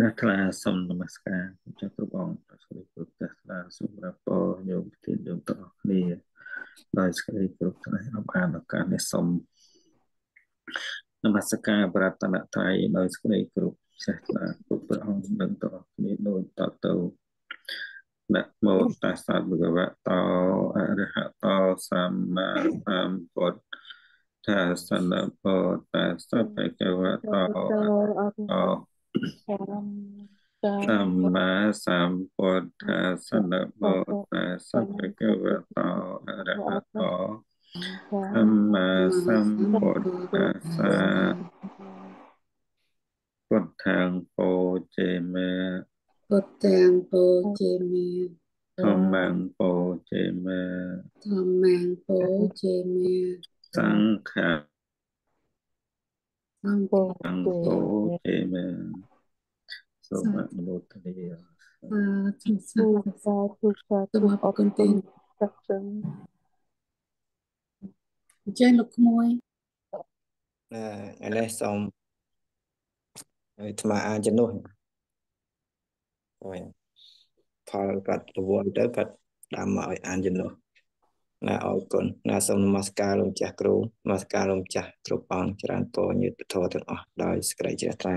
ព្រះថ្លាសូមនមស្ការចុះគ្រប់អង្គសូមគ្រប់ព្រះថ្លាសូមរាប់ពរញោមទានញោមទាំងអស់គ្នាដោយសេចក្តីគ្រប់ថ្នាក់អំអានឱកាសនេះសូមនមស្ការប្រតនត្រ័យដោយសេចក្តីគ្រប់សេះថ្លាគ្រប់ព្រះអង្គនឹងទាំងអស់គ្នាដូចតទៅនមោតស្សៈភគវតោអរហតោសម្មាសម្ពុទ្ធថាសនមោតស្សៈភគវតោអរហតោសម្មាសម្ពុទ្ធាសនមោតាសភគវតោអរហតោសម្មាសម្ពុទ្ធាសាពុទ្ធាងពោចេមេពុទ្ធាងពោចេមេធម្មងពោចេមេធម្មងពោចេមេសង្ឃាសង្ឃពោចេមេ សូមអនុមោទនាអឺជំសាសាទុសាទុអរគុណទេចាក់ចឹងចេញលោកក្មួយអឺឥឡូវសូមអាត្មាអានជំនួសហើយផលកាត់រវល់ទៅកាត់ដើមមកឲ្យអានជំនួសណាអរគុណណាសូមនមស្ការលោកចាស់គ្រូនមស្ការលោកចាស់គ្រប់អង្គច្រើនពរញាតិធម៌ទាំងអស់ដោយសេចក្តីជ្រះថ្លា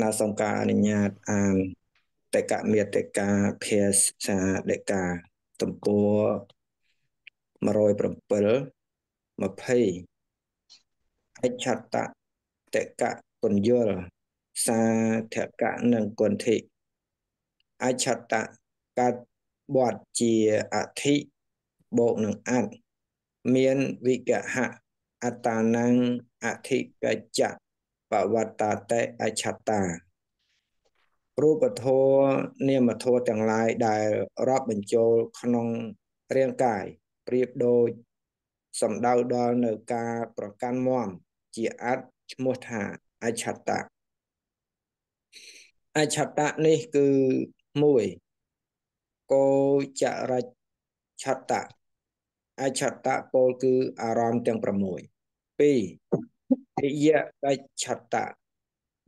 ណាសូមការអនុញ្ញាតអានតេកមេតេកាភាសាដេកាទំព័រ107 20អច្ឆតតេកពញ្ញុលសាធកៈនិងគុន្ធិអច្ឆតកាត់បត់ជាអធិបូកនឹងអត្តមានវិកហៈអតានੰអធិកច្ចៈ បវត្តតេអច្ឆតារូបធម៌នាមធម៌ទាំងឡាយដែលរាប់បញ្ចូលក្នុងរាងកាយប្រៀបដូចសំដៅដល់នៅការប្រកាន់មមជាអត្តឈ្មោះថាអច្ឆតៈអច្ឆតៈនេះគឺ1កោចរច្ឆតៈអច្ឆតៈពោលគឺអារម្មណ៍ទាំង6 2 និយបច្ឆតៈ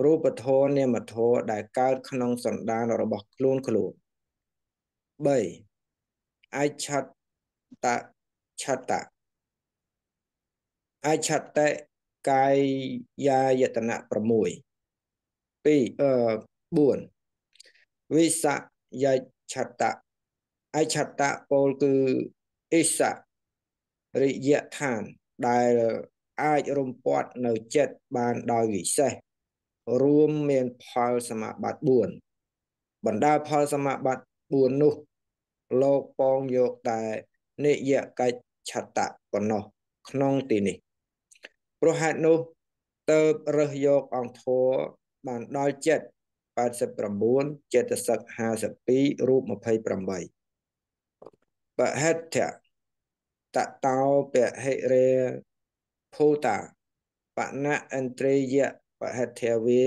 រូបធម៌នាមធម៌ដែលកើតក្នុងសន្តានរបស់ខ្លួនខ្លួន3អច្ឆតឆតៈអច្ឆតៈកាយាយតនៈ6 2អឺ4វិសយឆតៈអច្ឆតៈពោលគឺអិសរិយដ្ឋានដែល អាចរំពាត់នៅចិត្តបានដោយវិសេសរួមមានផលសមាបត្តិ4បណ្ដាផលសមាបត្តិ4នោះ លោកពងយកតែនិយកិច្ចឆតៈប៉ុណ្ណោះក្នុងទីនេះព្រោះហេតុនោះទៅរើសយកអង្គធัวបានដល់ចិត្ត89ចេតសិក52រូប28បហិទ្ធៈតតោពហិរេ ភូតាបណអន្ត្រេយៈបហិទ្ធវា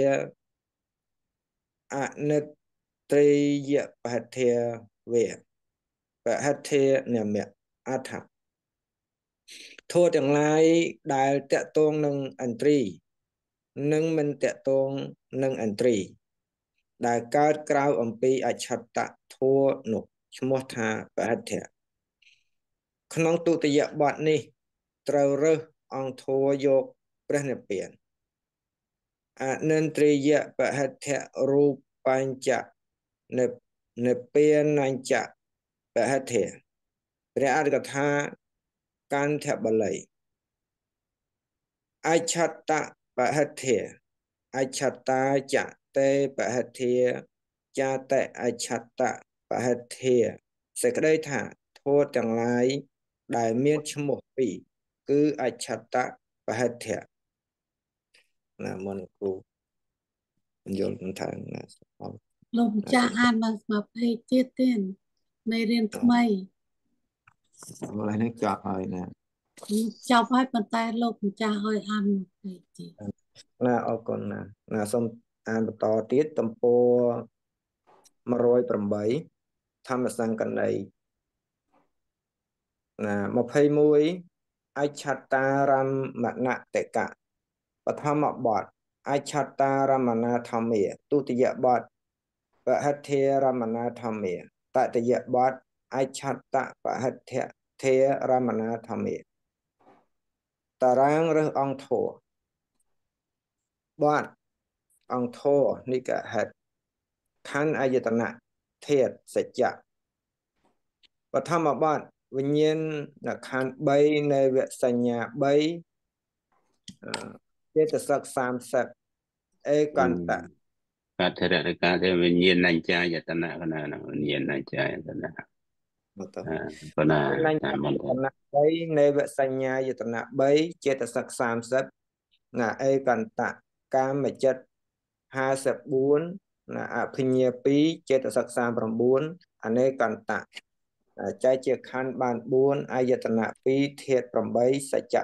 អនិត្រេយៈបហិទ្ធវាបហិទ្ធនិមៈអដ្ឋធัวទាំងឡាយដែលតកតងនឹងអន្ត្រីនិងមិនតកតងនឹងអន្ត្រី ដែលកើតក្រៅអំពីអច្ឆតធัวនោះឈ្មោះថាបហិទ្ធក្នុងទុតិយបទនេះត្រូវរើស អង្គធัวយកព្រះនិព្វានអនិន្ទ្រិយបហិទ្ធរូបបញ្ចនិព្វានញ្ចបហិទ្ធព្រះអរិកថាកន្ធបល័យអច្ឆតបហិទ្ធអច្ឆតាចតេបហិទ្ធចាតេអច្ឆតបហិទ្ធសេចក្តីថាធัวទាំងឡាយដែលមានឈ្មោះពីរ គឺអច្ឆតបហិទ្ធៈណាមុនគ្រូយល់ថាណាលោកម្ចាស់អានមកមកពេកទៀតទេនៃរៀនថ្មីឥឡូវនេះចប់ហើយណាចប់ហើយប៉ុន្តែលោកម្ចាស់ឲ្យអានមកពេកទៀតណាអរគុណណាណាសូមអានបន្តទៀតទំព័រ108ធម្មសង្កណីណា21 អច្ឆតារមណតិកៈបឋមបទអច្ឆតារមណាធម្មាទុតិយបទបហិទ្ធិរមណាធម្មាតតិយបទអច្ឆតបហិទ្ធិធិរមណាធម្មាតារាងរើសអង្គធัวបទអង្គធរនិកហេតុខណ្ឌអាយតនៈធាតសច្ចៈបឋមបទ វិញ្ញាណខណ្ឌ3នៃវសញ្ញា3ចេតសិក30អេកន្តៈកាធរៈកាទេវិញ្ញាណញ្ចាយតនៈកណាវិញ្ញាណញ្ចាយតនៈមកទៅកណាតាមមកតនៈ3នៃវសញ្ញាយតនៈ3ចេតសិក30ណាអេកន្តៈកាមចិត្ត54ណាអភិញ្ញា2ចេតសិក39អនេកន្តៈ ចែកជាខណ្ឌបាន4អាយតនៈ2ធាត8សច្ចៈ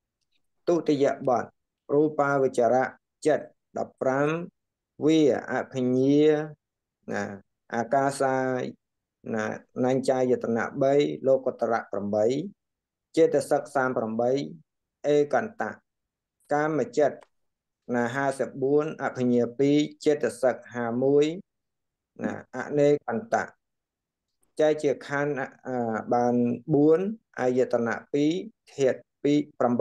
2ទុតិយបទរូបាវចរៈចិត្ត15វាអភិញ្ញាណាអាកាសាណានញ្ចាយតនៈ3លោកតរៈ8ចេតសិក38អេកន្តៈកាមចិត្តណា54អភិញ្ញា2ចេតសិក51ណាអនេកន្តៈ ចែកជាខណ្ឌបាន4អាយតនៈ2ធាត2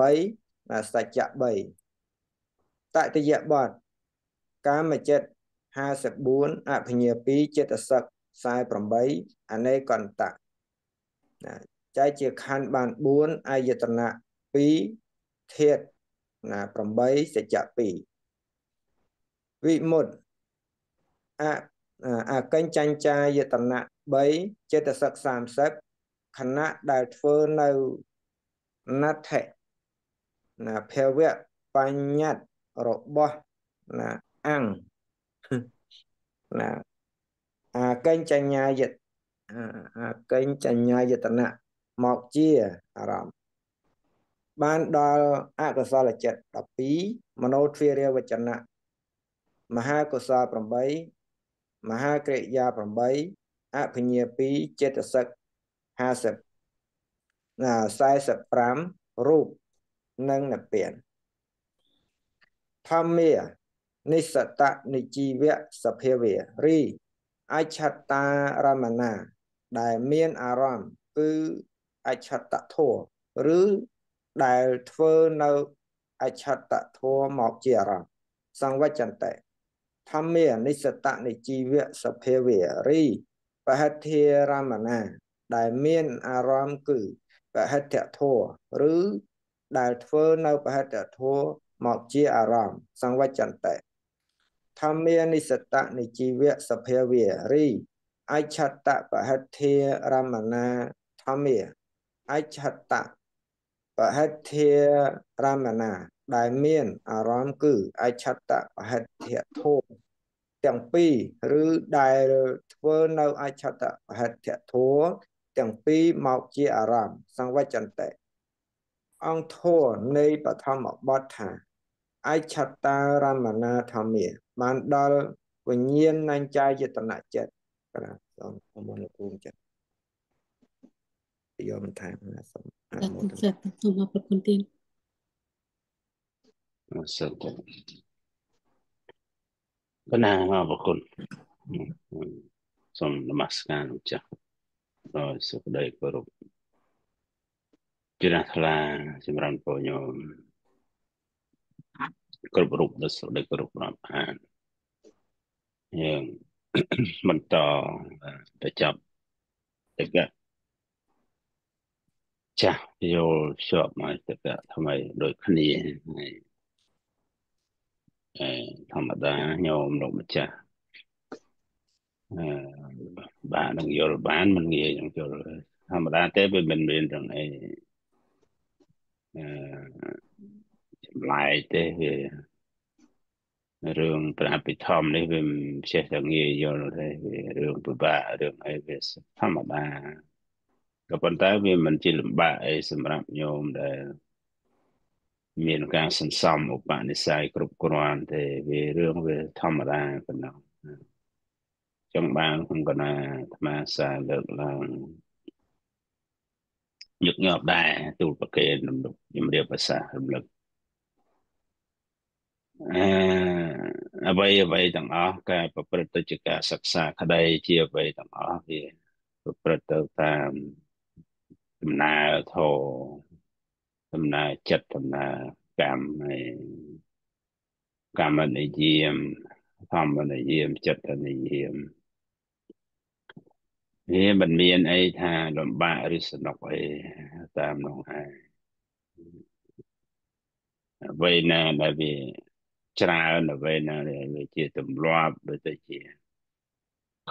8ណាសច្ចៈ3តតិយបទកាមចិត្ត54អភិញ្ញា2ចេតសិក48អនេកន្តៈណាចែកជាខណ្ឌបាន4អាយតនៈ2ធាតណា8សច្ចៈ2វិមុតអអកញ្ចាញ់ចាយតនៈ 3ចេតសិក30ខណៈដែលធ្វើនៅណដ្ឋិណាភវៈបញ្ញត្តិរបស់ណាអង្គណាអាកញ្ចញ្ញាយតអាកញ្ចញ្ញាយតនៈមកជាអារម្មណ៍បានដល់អកុសលចិត្ត12មโนទ្វារវចនៈមហាកុសល8មហាក្រិយា8 អភិញ្ញា2ចេតសិក50ណា45រូបនិងនិព្វានធម្មានិសតនិជីវៈសភាវៈរីអច្ឆតារមណា ដែលមានអារម្មណ៍គឺអច្ឆតធัวឬដែលធ្វើនៅអច្ឆតធัวមកជាអារម្មណ៍សង្វចន្តិធម្មានិសតនិជីវៈសភាវៈរី បហិទ្ធារមណា ដែលមានអារម្មណ៍គឺបហិទ្ធធัวឬដែលធ្វើនៅបហិទ្ធធัวមកជាអារម្មណ៍សង្វចន្តិធម្មានិសតនិជីវៈសភាវៈរីអច្ឆតបហិទ្ធារមណាធម្មាអច្ឆតបហិទ្ធារមណា ដែលមានអារម្មណ៍គឺអច្ឆតបហិទ្ធធម៌ ទាំងពីរឬដែលធ្វើនៅអច្ឆតបហិទ្ធធម៌ទាំងពីរមកជាអារម្មណ៍សង្វចន្តិអង្គធម៌នៃបឋមបទថាអច្ឆតារមណាធម្មាបានដល់វិញ្ញាណញ្ចាយតនចិត្តក្រាបសូមអមនគុំចិត្តយកមិនថាសូមអរគុណចា៎សូមអរគុណទីអរសូម បណ្ណាអរគុណសូមនមស្ការលោកចាស់ដោយសុខដីគោរពជ្រះថ្លាចម្រើនពរញោមគ្រប់រូបដោយសុខដីគោរពរាប់អានយើងបន្តទៅចាប់ទៅកចាស់យល់ជាប់មកទៅកថ្មីដូចគ្នាហើយអឺ ធម្មតាញោមលោកម្ចាស់អឺបាននឹងយល់បានមិនងាយនឹងយល់ធម្មតាទេវាមិនមានទាំងអីអឺចម្លែកទេវារឿងប្រាពិធម្មនេះវាមិនចេះតែងាយយល់ទេវារឿងពិបាករឿងអីវាធម្មតាក៏ប៉ុន្តែវាមិនជាលំបាកអីសម្រាប់ញោមដែល មានការសន្សំឧបនិស្ស័យគ្រប់គ្រាន់ទេវារឿងវាធម្មតាប៉ុណ្ណោះចឹងបានខ្ញុំកណាអាត្មាសាលើកឡើងញឹកញាប់ដែរទូលប្រកេនជំរាបភាសាររំលឹកអឺអ្វីអ្វីទាំងអស់ការប្រព្រឹត្តទៅជាការសិក្សាក្តីជាអ្វីទាំងអស់វាប្រព្រឹត្តទៅតាមដំណើរធម៌ ដំណើរចិត្តដំណើរកម្មហើយកម្មនិយាមធម្មនិយាមចិត្តនិយាមវាមិនមានអីថាលំបាកឬសំណុកអីតាមនោះហើយអ្វីណាដែលវាច្រើនអ្វីណាដែលវាជាទម្លាប់ដូចទៅជា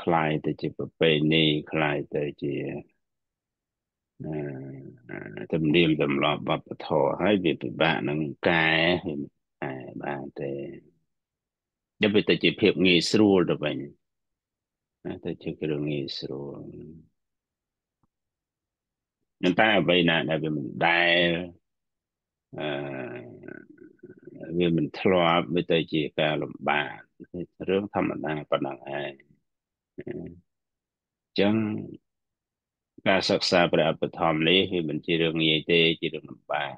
คล้ายទៅជាប្រពៃណីคล้ายទៅជា ទំនៀមទម្លាប់វប្បធម៌ហើយវាពិបាកនឹងកែតែបានទេដល់វាទៅជាភាពងាយស្រួលទៅវិញទៅជាគ្រឿងងាយស្រួលប៉ុន្តែអ្វីណាដែលវាមិនដែលអឺវាមិនធ្លាប់វាទៅជាការលំបាករឿងធម្មតាប៉ុណ្ណឹងឯងអញ្ចឹង ការសិក្សាព្រះអភិធម្មនេះវាមិនជារឿងងាយទេជារឿងលំបាក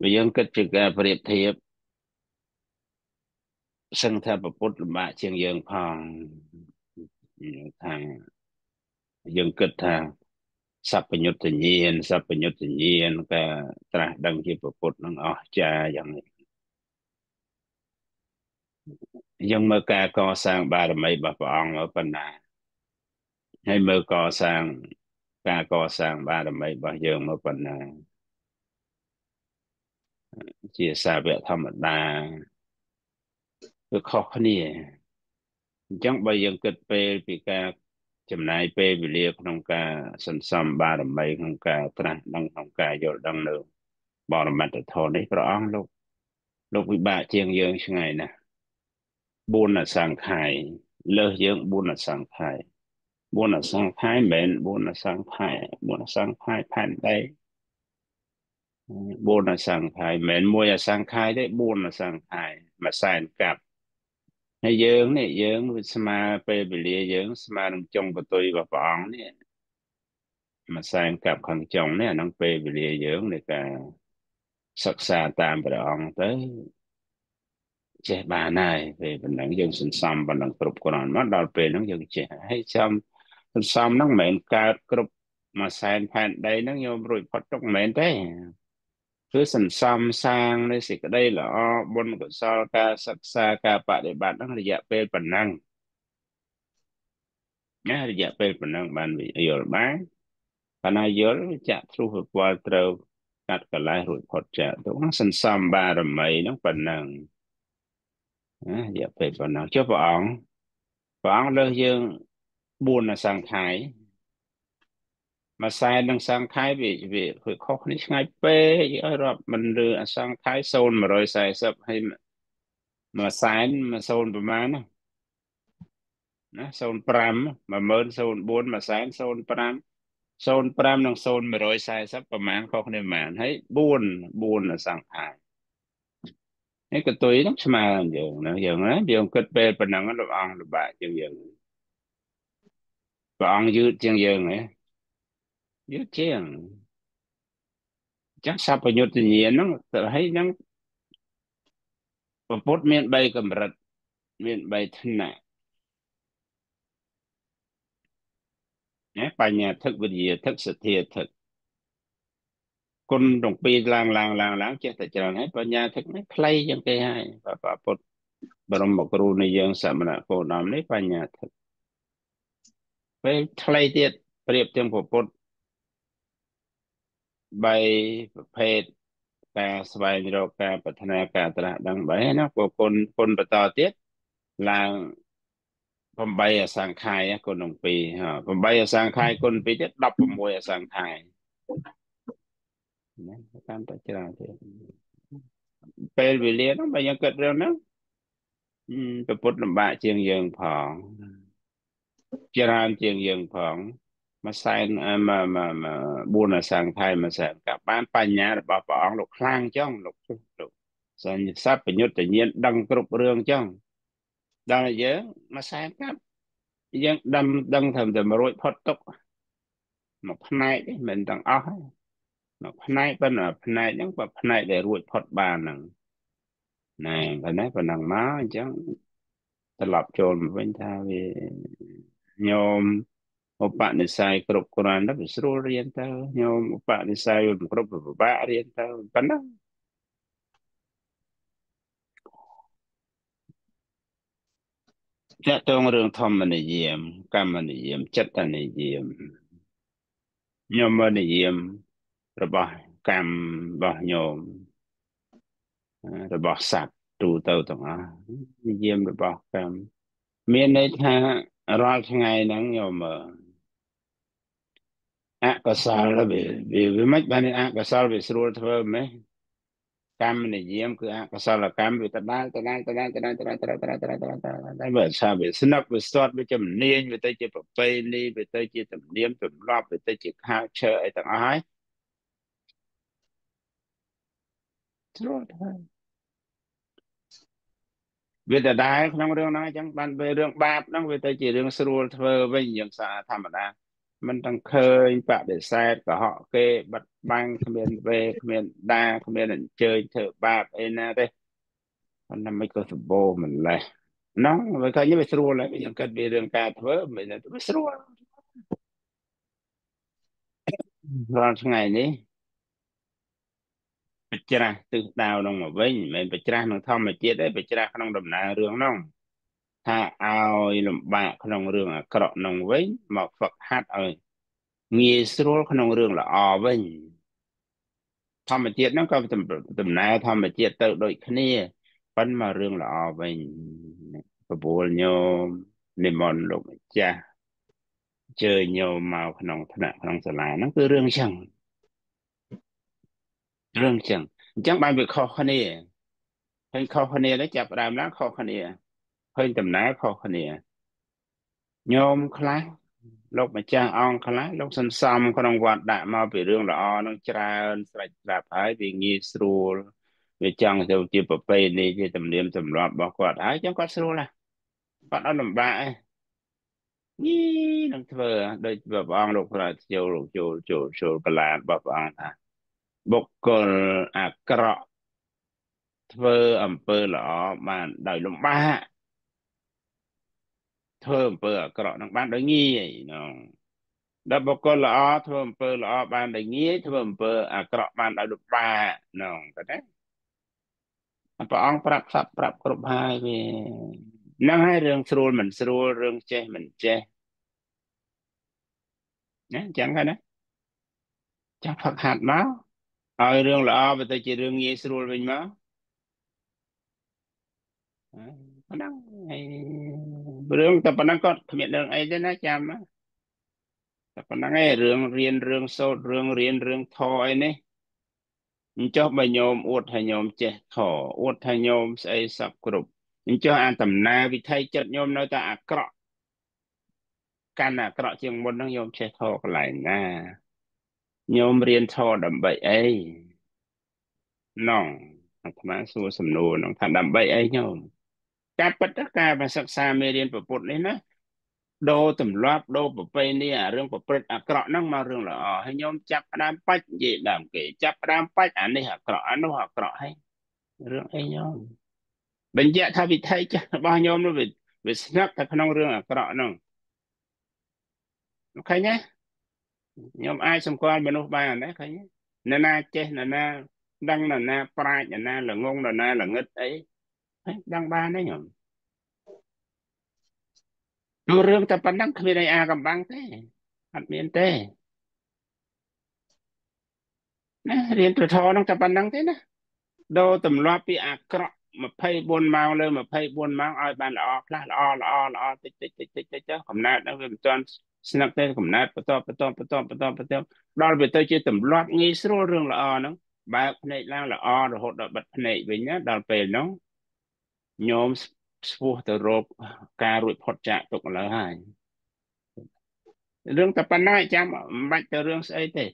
បើយើងគិតជាការប្រៀបធៀបសឹងថាពុទ្ធលំបាកជាងយើងផងថាយើងគិតថាសัพពញុត្តញាណសัพពញុត្តញាណការត្រាស់ដឹងជាពុទ្ធនឹងអស់ចាយ៉ាងនេះយើងមើលការកសាងបារមីរបស់ព្រះអង្គមកប៉ុណ្ណា ហើយមើលកសាងការកសាងបារមីរបស់យើងមកប៉ុណ្ណាជាសាវកធម្មតាវាខុសគ្នាអញ្ចឹងបើយើងគិតពេលពីការចំណាយពេលវេលាក្នុងការសន្សំបារមីក្នុងការត្រាស់ដឹងក្នុងការយល់ដឹងនៅបរមត្តធម៌នេះព្រះអង្គលោកលោកវិបាកជាងយើងឆ្ងាយណាស់4អសង្ខ័យលើសយើង4អសង្ខ័យ 4អសង្ខ័យមិនមែន4អសង្ខ័យ4អសង្ខ័យផែនដី4អសង្ខ័យមិនមែន1អសង្ខ័យទេ4អសង្ខ័យមួយសែនកាប់ហើយយើងនេះយើងវាស្មើពេលវេលាយើង ស្មើនឹងចុងបន្ទុយរបស់ព្រះអង្គនេះមួយសែនកាប់ខាងចុងនេះអានឹងពេលវេលាយើងនៃការសិក្សាតាមព្រះអង្គទៅចេះបានហើយពេលប៉ុណ្ណឹងយើងសន្សំប៉ុណ្ណឹងគ្រប់គ្រាន់មកដល់ពេលហ្នឹងយើងចេះហើយចាំ សន្សំហ្នឹងមិនមែនកើតគ្រប់មួយសែនផែនដីហ្នឹងយករួចផុតទុកមិនមែនទេគឺសន្សំសាងនៃសេចក្តីល្អបុណ្យកុសលការសិក្សាការបដិបត្តិហ្នឹងរយៈពេលប៉ុណ្ណឹងណារយៈពេលប៉ុណ្ណឹងបានយល់បានប៉ុន្តែយល់ចាក់ធ្លុះពពាល់ត្រូវកាត់កន្លែងរួចផុតចាក់ទៅសន្សំបារមីហ្នឹងប៉ុណ្ណឹងណារយៈពេលប៉ុណ្ណឹងចុះព្រះអង្គព្រះអង្គលើសយើង 4អសង្ខ័យមួយសែននិងសង្ខ័យវាវាវាខុសគ្នាឆ្ងាយពេកឲ្យរាប់មិនឬអសង្ខ័យ0140ហើយមួយសែនមួយសូនប្រមាណណាណា05 10004មួយសែន05 05និង0140ប្រមាណខុសគ្នាប្រមាណហើយ4 4អសង្ខ័យហើយកតុយនឹងស្មើយើងណាយើងណាយើងគិតពេលប៉ុណ្ណឹងលោកអង្គលំបាកជាងយើង ព្រះអង្គយឺតជាងយើងហ៎យឺតជាងចឹងសពញ្ញុត្តញ្ញាណហ្នឹងទៅឲ្យហ្នឹងពុទ្ធមាន3កម្រិតមាន3ថ្នាក់ណាបញ្ញាធិកវិទ្យាធិកសទ្ធាធិកគុណទាំងពីរឡើងឡើងឡើងឡើងចេះតែច្រើនហើយបញ្ញាធិកនេះខ្លីជាងគេហើយបាទពុទ្ធបរមគ្រូនៃយើងសមណៈគោដំនេះបញ្ញាធិក ពេលខ្លីទៀតប្រៀបទាំងពុទ្ធបីប្រភេទការស្វែងរកការប្រាថ្នាការត្រាស់ដឹងបែណាគុណគុណបន្តទៀតឡើង8អសង្ខ័យគុណនឹង2 8អសង្ខ័យគុណ2ទៀត16អសង្ខ័យណាតាមតែច្រើនទៀតពេលវេលាហ្នឹងបើយើងគិតរឿងហ្នឹងប្រពុតលំបាកជាងយើងផង ច្រើនជាងយើងផងមួយសែន4អសង្ខ័យមួយសែនកាប់បានបញ្ញារបស់ព្រះអង្គលោកខ្លាំងចឹងលោកលោកសញ្ញសព្វញ្ញុត្តញាណដឹងគ្រប់រឿងចឹងដល់យើងមួយសែនកាប់យើងដឹងដឹងត្រឹមតែរួចផុតទុកមួយផ្នែកទេមិនទាំងអស់មួយផ្នែកប៉ុន្តែផ្នែកហ្នឹងបើផ្នែកដែលរួចផុតបានហ្នឹងណែប៉ុណ្ណេះប៉ុណ្ណឹងមកអញ្ចឹងត្រឡប់ចូលមកវិញថាវា ញោមឧបនិស្ស័យគ្រប់គ្រាន់ទៅវាស្រួលរៀនទៅញោមឧបនិស្ស័យមិនគ្រប់ពិបាករៀនទៅប៉ុណ្ណឹងចាក់តងរឿងធម្មនិយមកម្មនិយមចិត្តនិយមញោមនិយមរបស់កម្មរបស់ញោមរបស់សត្វទូទៅទាំងអស់និយមរបស់កម្មមានន័យថា រាល់ថ្ងៃហ្នឹងញោមអកុសលវាវាមិនបានអកុសលវាស្រួលធ្វើម៉េចកម្មនិយមគឺអកុសលកម្មវាដដែលដដែលដដែលដដែលដដែលដដែលដដែលដដែលដដែលតែបើថាវាស្នឹកវាស្ទាត់វាជំនាញវាទៅជាប្រពៃណីវាទៅជាទំនៀមទម្លាប់វាទៅជាខាវឈើអីទាំងអស់ហើយស្រួលទៅ វាដដែលក្នុងរឿងហ្នឹងអញ្ចឹងបានពេលរឿងបាបហ្នឹងវាទៅជារឿងស្រួលធ្វើវិញយ៉ាងសាធម្មតាមិនទាំងឃើញបដិសេធកុហកគេបិទបាំងគ្មានវេគ្មានដាគ្មានអញ្ជើញធ្វើបាបអីណាទេប៉ុន្តែមិនក៏សម្បូរម្លេះណោះវាឃើញវាស្រួលហើយខ្ញុំគិតពីរឿងការធ្វើមិនវាស្រួលរាល់ថ្ងៃនេះ បច្រាស់ទិសដៅនោះមកវិញមិនមែនបច្រាស់ក្នុងធម្មជាតិទេបច្រាស់ក្នុងដំណើររឿងនោះថាឲ្យលំបាកក្នុងរឿងអាក្រក់នោះវិញមកហ្វឹកហាត់ឲ្យងាយស្រួលក្នុងរឿងល្អវិញធម្មជាតិហ្នឹងក៏ដំណើរធម្មជាតិទៅដូចគ្នាប៉ុន្តែមករឿងល្អវិញបបួលញោមនិមន្តលោកម្ចាស់ជើញញោមមកក្នុងថ្នាក់ក្នុងសាលាហ្នឹងគឺរឿងចឹង រឿងចឹងអញ្ចឹងបានវាខុសគ្នាឃើញខុសគ្នាទៅចាប់ដើមឡើងខុសគ្នាឃើញដំណើរខុសគ្នាញោមខ្លះលោកម្ចាស់អង្គខ្លះលោកសន្សំក្នុងវត្តដាក់មកពីរឿងល្អនឹងច្រើនស្រេចស្រាប់ហើយវាងាយស្រួលវាចង់ទៅជាប្រពៃណីជាទំនៀមទម្លាប់របស់គាត់ហើយចឹងគាត់ស្រួលណាគាត់អត់លំបាកទេញីនឹងធ្វើដូចព្រះអង្គលោកប្រាជ្ញលោកចូលចូលចូលកលានរបស់ព្រះអង្គថា បុគ្គលអាក្រក់ធ្វើអំពើល្អបានដោយលំបាកធ្វើអំពើអាក្រក់នឹងបានដោយងាយហ្នឹងដល់បុគ្គលល្អធ្វើអំពើល្អបានដោយងាយធ្វើអំពើអាក្រក់បានដោយលំបាកហ្នឹងតែណាព្រះអង្គប្រាប់សັບប្រាប់គ្រប់ហើយវាហ្នឹងហើយរឿងស្រួលមិនស្រួលរឿងចេះមិនចេះណាអញ្ចឹងហើយណាចាំផឹកហាត់មក ឲ្យរឿងល្អទៅទៅជារឿងងាយស្រួលវិញមកប៉ុណ្ណឹងហើយរឿងតែប៉ុណ្ណឹងគាត់គ្មានរឿងអីទេណាចាំតែប៉ុណ្ណឹងឯងរឿងរៀនរឿងសូត្ររឿងរៀនរឿងធរអីនេះអញ្ចោះបើញោមអួតថាញោមចេះធរអួតថាញោមស្អីសពគ្រប់អញ្ចោះអាដំណើរវិថីចិត្តញោមនៅតែអាក្រក់កាន់អាក្រក់ជាងមុនហ្នឹងញោមចេះធរកន្លែងណា ញោមរៀនធរដើម្បីអីណងអាត្មាសួរសំណួរនោះថាដើម្បីអីញោមការពិតការមកសិក្សាមេរៀនពុទ្ធនេះណាដូរទម្លាប់ដូរប្រពៃណីអារឿងប្រព្រឹត្តអាក្រក់ហ្នឹងមករឿងល្អហើយញោមចាប់ផ្ដើមបាច់និយាយដើមគេចាប់ផ្ដើមបាច់អានេះអាក្រក់អានោះអាក្រក់ហើយរឿងអីញោមបញ្ជាក់ថាវិថីចាស់របស់ញោមនោះវាវាស្ងាត់តែក្នុងរឿងអាក្រក់ហ្នឹងឃើញ ទេញោមអាចសម្គាល់មនុស្សបានណាឃើញទេនរណាចេះនរណាដឹងនរណាប្រាជ្ញនរណាល្ងងនរណាល្ងឹតអីដឹងបានទេញោមនោះរឿងតែប៉ុណ្ណឹងគ្មានអីអាកំបាំងទេអត់មានទេណារៀនព្រះធម៌ហ្នឹងតែប៉ុណ្ណឹងទេណាដូរទម្លាប់ពីអាក្រក់24ម៉ោងលើ24ម៉ោងឲ្យបានល្អខ្លះល្អល្អល្អតិចតិចតិចតិចតិចកំណើតហ្នឹងវាមិនទាន់ ស្នឹកទេកំណើតបន្តបន្តបន្តបន្តបន្តដល់វាទៅជាទម្លាប់ងាយស្រួលរឿងល្អហ្នឹងបើកភ្នែកឡើងល្អរហូតដល់បិទភ្នែកវិញណាដល់ពេលហ្នឹងញោមស្ពោះទៅរកការរួចផុតចាកទុកឥឡូវហើយរឿងតែប៉ុណ្ណាចាំមិនបាច់ទៅរឿងស្អីទេ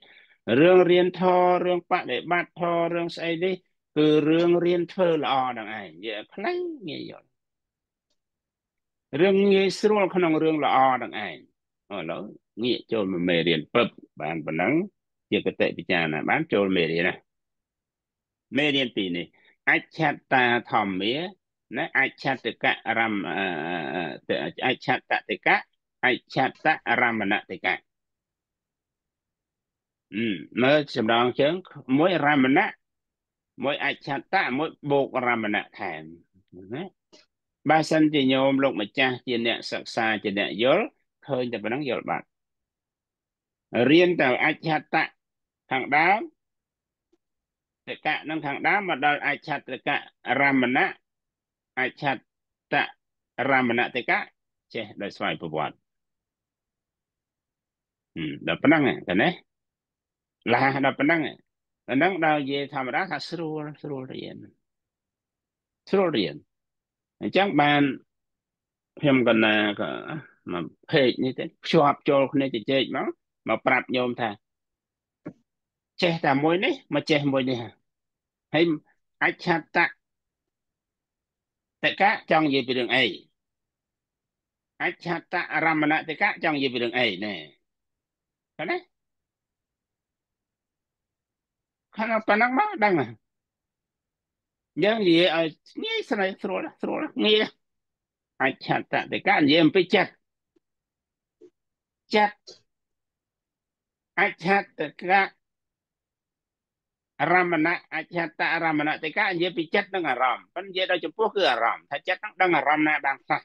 រឿងរៀនធររឿងបដិបត្តិធររឿងស្អីនេះគឺរឿងរៀនធ្វើល្អហ្នឹងឯងនិយាយខ្លីងាយយល់រឿងងាយស្រួលក្នុងរឿងល្អហ្នឹងឯង ឥឡូវងាកចូលមកមេរៀនពឹបបានប៉ុណ្ណឹងជាកតិពិចារណាបានចូលមេរៀនណាមេរៀនទីនេះអច្ឆតាធម្មាណាអច្ឆតកៈរមអច្ឆតតិកៈអច្ឆតរមណតិកៈអឺមើលចម្ដងជើងមួយរមណៈមួយអច្ឆតៈមួយបូករមណៈថែមណាបើសិនជាញោមលោកម្ចាស់ជាអ្នកសិក្សាជាអ្នកយល់ ឃើញតែប៉ុណ្ណឹងយល់បាត់រៀនតែអច្ឆតៈខាងដើមតកៈនឹងខាងដើមមកដល់អច្ឆតកៈរមណៈអច្ឆតរមណៈតកៈចេះដោយស្វ័យប្រវត្តិដល់ប៉ុណ្ណឹងតែណាឡាដល់ប៉ុណ្ណឹងអាហ្នឹងដល់និយាយធម្មតាថាស្រួលស្រួលរៀនស្រួលរៀនអញ្ចឹងបានខ្ញុំកណាក៏ មកភេកនេះទេភ្ជាប់ចូលគ្នាជជែកមកមកប្រាប់ញោមថាចេះតែមួយនេះមកចេះមួយនេះហើយអច្ឆតៈតកៈចង់និយាយពីរឿងអីអច្ឆតៈរមណតកៈចង់និយាយពីរឿងអីណែឃើញទេខាងប៉ុណ្ណឹងមកដឹងណាយើងនិយាយឲ្យងាយស្រួលស្រួលងាយអច្ឆតៈតកៈនិយាយអំពីចិត្ត ចិត្តអច្ឆតកៈរមណៈអច្ឆតរមណៈតិកៈនិយាយពីចិត្តនិងអារម្មណ៍ប៉ុន្តែនិយាយដល់ចំពោះគឺអារម្មណ៍ថាចិត្តហ្នឹងដឹងអារម្មណ៍ណាបានខ្លះ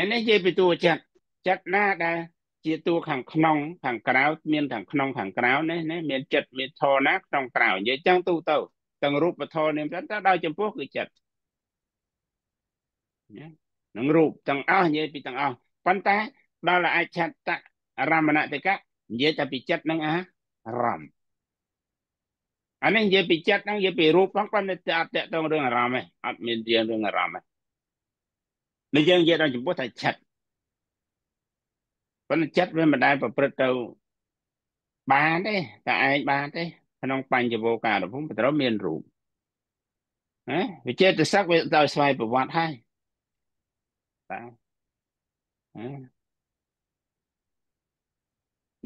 ឯនេះនិយាយពីតួចិត្តចិត្តណាដែលជាតួខាងក្នុង ខាងក្រៅមានខាងក្នុងខាងក្រៅនេះណាមានចិត្តមានធរណាក្នុងក្រៅនិយាយចឹងទូទៅទាំងរូបធរនេះទៅដល់ចំពោះគឺចិត្តនឹងរូបទាំងអស់និយាយពីទាំងអស់ ប៉ុន្តែដល់អច្ឆតរមណតិកៈនិយាយតែពីចិត្តនិងអារម្មណ៍អានេះនិយាយពីចិត្តហ្នឹងនិយាយពីរូបផងប៉ុន្តែអត់តកតងរឿងអារម្មណ៍ទេអត់មានរឿងរឿងអារម្មណ៍ទេនេះយើងនិយាយដល់ចំពោះតែចិត្តប៉ុន្តែចិត្តវាមិនដែលប្រព្រឹត្តទៅបានទេតែឯងបានទេក្នុងបញ្ញវោការភូមិបត្រូវមានរូបណាវិចេតសឹកវាដោយស្វ័យប្រវត្តិហើយបាទ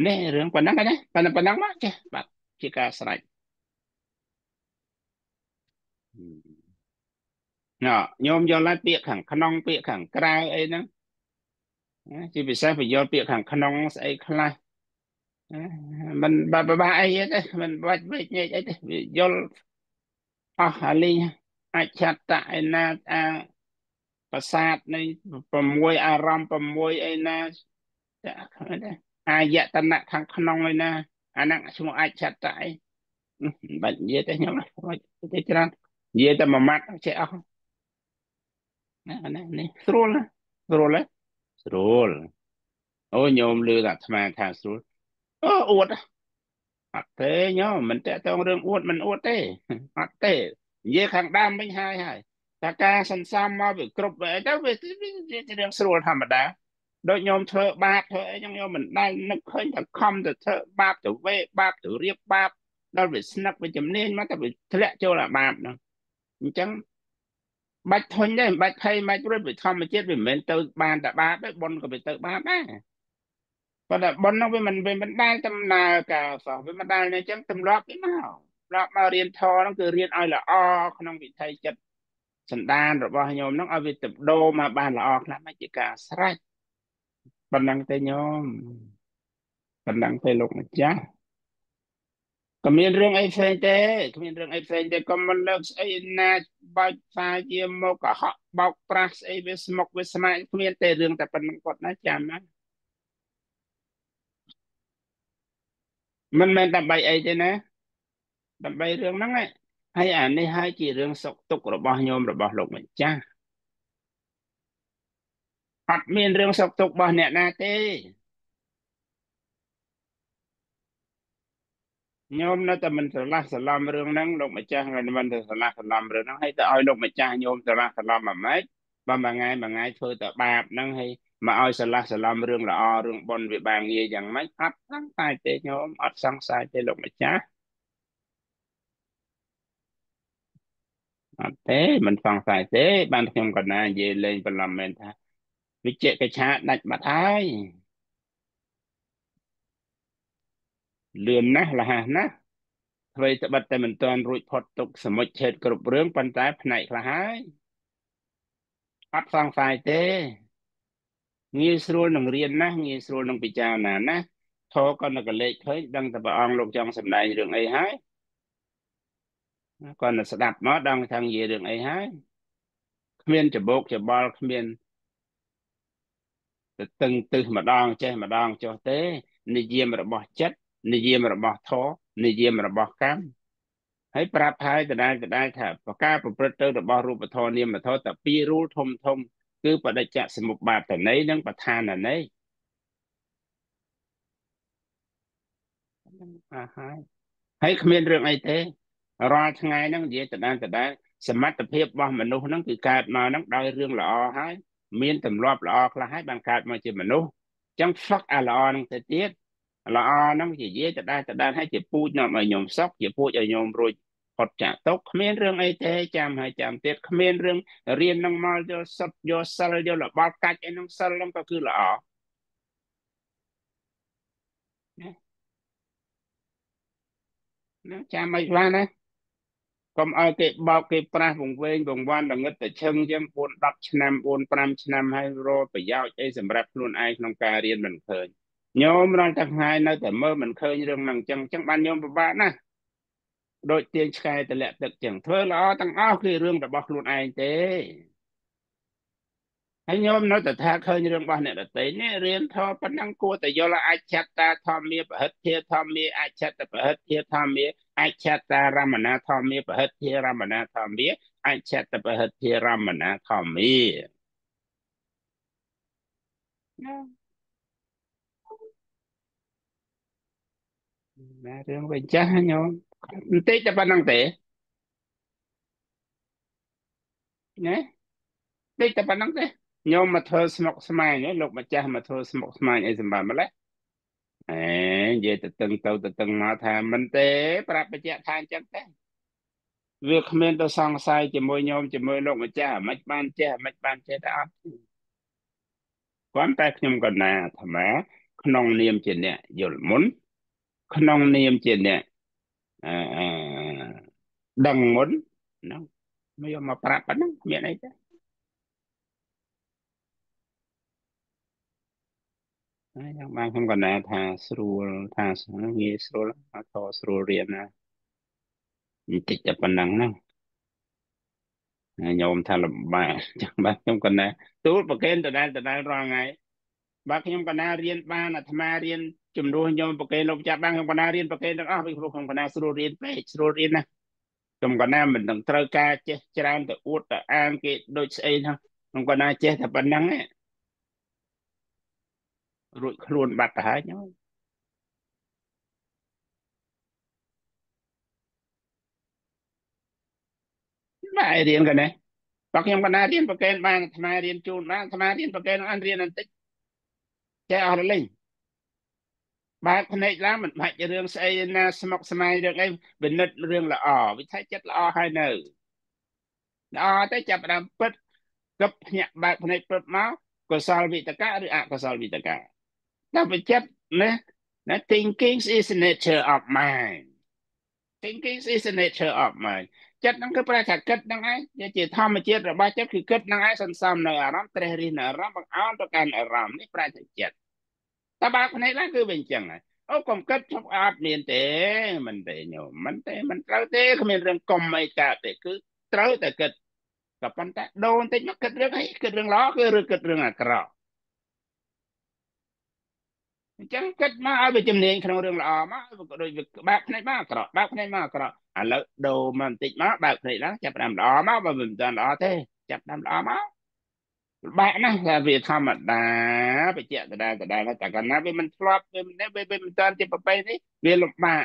នេះរឿងប៉ុណ្ណឹងណាប៉ុណ្ណឹងប៉ុណ្ណឹងមកចេះបាទជាការស្រេចណ៎ញោមយល់ហើយពាក្យខាងក្នុងពាក្យខាងក្រៅអីហ្នឹងជាពិសេសបញ្យល់ពាក្យខាងក្នុងស្អីខ្លះมันបាក់បាក់អីទេมันបាច់វេកញែកអីទេវាយល់អស់អាលីងអាចឆាត់តឯណាអា ប្រាសាទនៃ6អារម្មណ៍6អីណាចាអាយតនៈខាងក្នុងឯណាអាហ្នឹងឈ្មោះអាចឆាត់តអីបាច់និយាយទេខ្ញុំបាច់ទៅច្រើននិយាយតែមួយម៉ាត់ចេះអស់ណានេះនេះស្រួលណាស្រួលទេស្រួលអូញោមលឺអាត្មាថាស្រួលអូអួតអត់ទេញោមមិនតេតងរឿងអួតមិនអួតទេអត់ទេនិយាយខាងដើមវិញហើយហើយ តែការសន្សំមកវាគ្រប់វាទៅវាជារឿងស្រួលធម្មតាដូចញោមធ្វើបាបធ្វើអីចឹងញោមមិនដែលនឹកឃើញថាខំទៅធ្វើបាបទៅវេបាបទៅរៀបបាបដល់វាស្នឹកវាជំនាញមកតែវាធ្លាក់ចូលអាបាបហ្នឹងអញ្ចឹងបាច់ធុញទេមិនបាច់ភ័យមិនបាច់ព្រួយវាធម្មជាតិវាមិនមែនទៅបានតែបាបទេបុណ្យក៏វាទៅបាបដែរប៉ុន្តែបុណ្យនោះវាមិនវាមិនដែលដំណើរការសោះវាមិនដែលអញ្ចឹងទម្លាប់វាមកធ្លាប់មករៀនធម៌ហ្នឹងគឺរៀនឲ្យល្អក្នុងវិថីចិត្ត សន្តានរបស់ញោមហ្នឹងឲ្យវាទៅដូរមកបានល្អខ្លះមកជាការស្រេចប៉ុណ្ណឹងទេញោមប៉ុណ្ណឹងទេលោកម្ចាស់ក៏មានរឿងអីផ្សេងទេគ្មានរឿងអីផ្សេងទេក៏មិនលើកស្អីណាបាច់សាជាមកកុហកបោកប្រាស់ស្អីវាស្មុកវាស្មាញគ្មានទេរឿងតែប៉ុណ្្នឹងគាត់ណាចាំណាមិនមែនដើម្បីអីទេណាដើម្បីរឿងហ្នឹង ហើយអានេះហើយជារឿងសុខទុក្ខរបស់ញោមរបស់លោកម្ចាស់អត់មានរឿងសុខទុក្ខរបស់អ្នកណាទេញោមនៅតែមិនស្រឡះស្រឡំរឿងហ្នឹងលោកម្ចាស់មិនទៅស្រឡះស្រឡំរឿងហ្នឹងហើយទៅឲ្យលោកម្ចាស់ញោមស្រឡះស្រឡំអាម៉េចបើមួយថ្ងៃមួយថ្ងៃធ្វើតែបាបហ្នឹងហើយមកឲ្យស្រឡះស្រឡំរឿងល្អរឿងបុណ្យវាបានងាយយ៉ាងម៉េចអត់សង្ស័យទេញោមអត់សង្ស័យទេលោកម្ចាស់ អត់ទេមិនសង្ស័យទេ បានខ្ញុំកណានិយាយលេងបន្លំមែនថាវិជ្ជកិច្ឆាដាច់បាត់ហើយលឿនណាស់លះណាស់អ្វីត្បិតតែមិនទាន់រួចផុតទុកសមុជឆេតគ្រប់រឿងប៉ុន្តែផ្នែកខ្លះហើយអត់សង្ស័យទេងាយស្រួលនឹងរៀនណាស់ងាយស្រួលនឹងពិចារណាណាធរក៏នឹងកលេចឃើញដឹងតែព្រះអង្គលោកចង់សម្ដែងរឿងអីហើយ គាត់នឹងស្ដាប់មកដឹងថានិយាយរឿងអីហើយគ្មានច្បោកច្បល់គ្មានទៅតឹងទឹះម្ដងចេះម្ដងចុះទេនិយាមរបស់ចិត្តនិយាមរបស់ធម៌និយាមរបស់កម្មហើយប្រាប់ហើយដដែលដដែលថាប្រការប្រព្រឹត្តទៅរបស់រូបធម៌នាមធម៌តែពីររូលធំធំ គឺបដិច្ចសមុបាទន័យនិងបឋានន័យអាហើយហើយគ្មានរឿងអីទេ រាល់ថ្ងៃហ្នឹងនិយាយដដែលដដែលសមត្ថភាពរបស់មនុស្សហ្នឹងគឺកើតមកហ្នឹងដោយរឿងល្អហើយមានទម្លាប់ល្អខ្លះហើយបានកើតមកជាមនុស្សអញ្ចឹងហ្វឹកអាល្អហ្នឹងទៅទៀតល្អហ្នឹងជានិយាយដដែលដដែលហើយជាពូជនាំឲ្យញោមសុខជាពូជឲ្យញោមរួចផុតចាកទុកគ្មានរឿងអីទេចាំហើយចាំទៀតគ្មានរឿងរៀននឹងមកយកសុទ្ធយកសិលយករបល់កាច់អីនឹងសិលហ្នឹងក៏គឺល្អណាចាំមិនបានណា កុំឲ្យគេបោកគេប្រាស់វងវែងវងវាន់ដងឹតតែឈឹងចឹង4 10ឆ្នាំ4 5ឆ្នាំហើយរកប្រយោជន៍អីសម្រាប់ខ្លួនឯងក្នុងការរៀនមិនឃើញញោមរាល់តែថ្ងៃនៅតែមើលមិនឃើញរឿងហ្នឹងចឹងចឹងបានញោមពិបាកណាស់ដូចទាញឆ្កែទម្លាក់ទឹកចឹងធ្វើល្អទាំងអស់គឺរឿងរបស់ខ្លួនឯងទេហើយញោមនៅតែថាឃើញរឿងរបស់អ្នកដតីនេះរៀនធម៌ប៉ុណ្ណឹងគួរតែយល់អាចឆាត់តាធម្មាប្រហិតធាធម្មាអាចឆាត់តាប្រហិតធាធម្មា អាចឆាត់តារមណាធម្មាប្រហិតធារមណាធម្មាអាចឆាត់តាប្រហិតធារមណាធម្មាណារឿងវិញចាស់ញោមបន្តិចតែប៉ុណ្្នឹងទេណាតិចតែប៉ុណ្្នឹងទេញោមមកធ្វើស្មុកស្មាញលោកម្ចាស់មកធ្វើស្មុកស្មាញអីសម្រាប់ម្លេះ អេនិយាយទៅតឹងទៅទៅតឹងមកថាមិនទេ ប្រាប់បញ្ជាក់ថាអញ្ចឹងទេវាគ្មានទៅសង្ស័យជាមួយញោមជាមួយលោកម្ចាស់មិនបានចេះមិនបានចេះតែអត់គាត់តែខ្ញុំក៏ណាអាត្មា ក្នុងនាមជាអ្នកយល់មុន ក្នុងនាមជាអ្នកអឺដឹងមុនហ្នឹងមកយកមកប្រាប់ប៉ុណ្ណឹងមានអីទេ ហើយយ៉ាងបានខ្ញុំក៏ណាថាស្រួលថាងាយស្រួលអត់តស្រួលរៀនណាបន្តិចតែប៉ុណ្ណឹងណាញោមថាលំបាកចឹងបាទខ្ញុំក៏ណាទូលប្រកេនដដែលដដែលរាល់ថ្ងៃបាទខ្ញុំក៏ណារៀនបានអាត្មារៀនជំនួសញោមប្រកេនលោកចាប់បានខ្ញុំក៏ណារៀនប្រកេនទាំងអស់ពីគ្រូខ្ញុំក៏ណាស្រួលរៀនពេកស្រួលរៀនណាខ្ញុំក៏ណាមិននឹងត្រូវការចេះច្រើនទៅអួតទៅអានគេដូចស្អីហ្នឹងខ្ញុំក៏ណាចេះតែប៉ុណ្ណឹងឯង រួចខ្លួនបាត់ទៅហើយញោមបាទរៀនក៏នេះបើខ្ញុំក៏ណារៀនប្រកេនបានអាត្មារៀនជូនបានអាត្មារៀនប្រកេនអានរៀនបន្តិចចេះអស់រលេងបើកភ្នែកឡើងមិនបាច់រឿងស្អីណាស្មុកស្មាញរឿងអីវិនិច្ឆ័យរឿងល្អវិថីចិត្តល្អហើយនៅល្អទៅចាប់ដើមពិតកឹបភ្ញាក់បើកភ្នែកពិតមកកុសលវិតកៈឬអកុសលវិតកៈ ដល់វិចិត្តណាណា thinking is the nature of mind thinking is the nature of mind ចិត្តហ្នឹងគឺប្រែថាគិតហ្នឹងឯងជាធម្មជាតិរបស់ចិត្តគឺគិតហ្នឹងឯងសន្សំនៅអារម្មណ៍ត្រេះរិះនៅអារម្មណ៍បង្អោនទៅកាន់អារម្មណ៍នេះប្រែថាចិត្តតែបើភ្នែកឡើងគឺវាអញ្ចឹងហើយអូកុំគិតឈប់អត់មានទេមិនទេញោមមិនទេមិនត្រូវទេគ្មានរឿងកុំអីកើតទេគឺត្រូវតែគិតក៏ប៉ុន្តែដូនតិចមកគិតរឿងអីគិតរឿងល្អគឺឬគិតរឿងអាក្រក់ អញ្ចឹងគិតមកឲ្យវាជំនាញក្នុងរឿងល្អមកវាក៏ដូចវាបើកភ្នែកមកអាក្រក់បើកភ្នែកមកអាក្រក់ឥឡូវដូរមកបន្តិចមកបើកភ្នែកឡើងចាប់ដើមល្អមកបើមិនទាន់ល្អទេចាប់ដើមល្អមកបែកណាស់ថាវាធម្មតាបច្ចៈដដែលដដែលតែកណ្ណាវាមិនធ្លាប់វាមិនដែរវាមិនទាន់ជាប្រពៃនេះវាលំបាក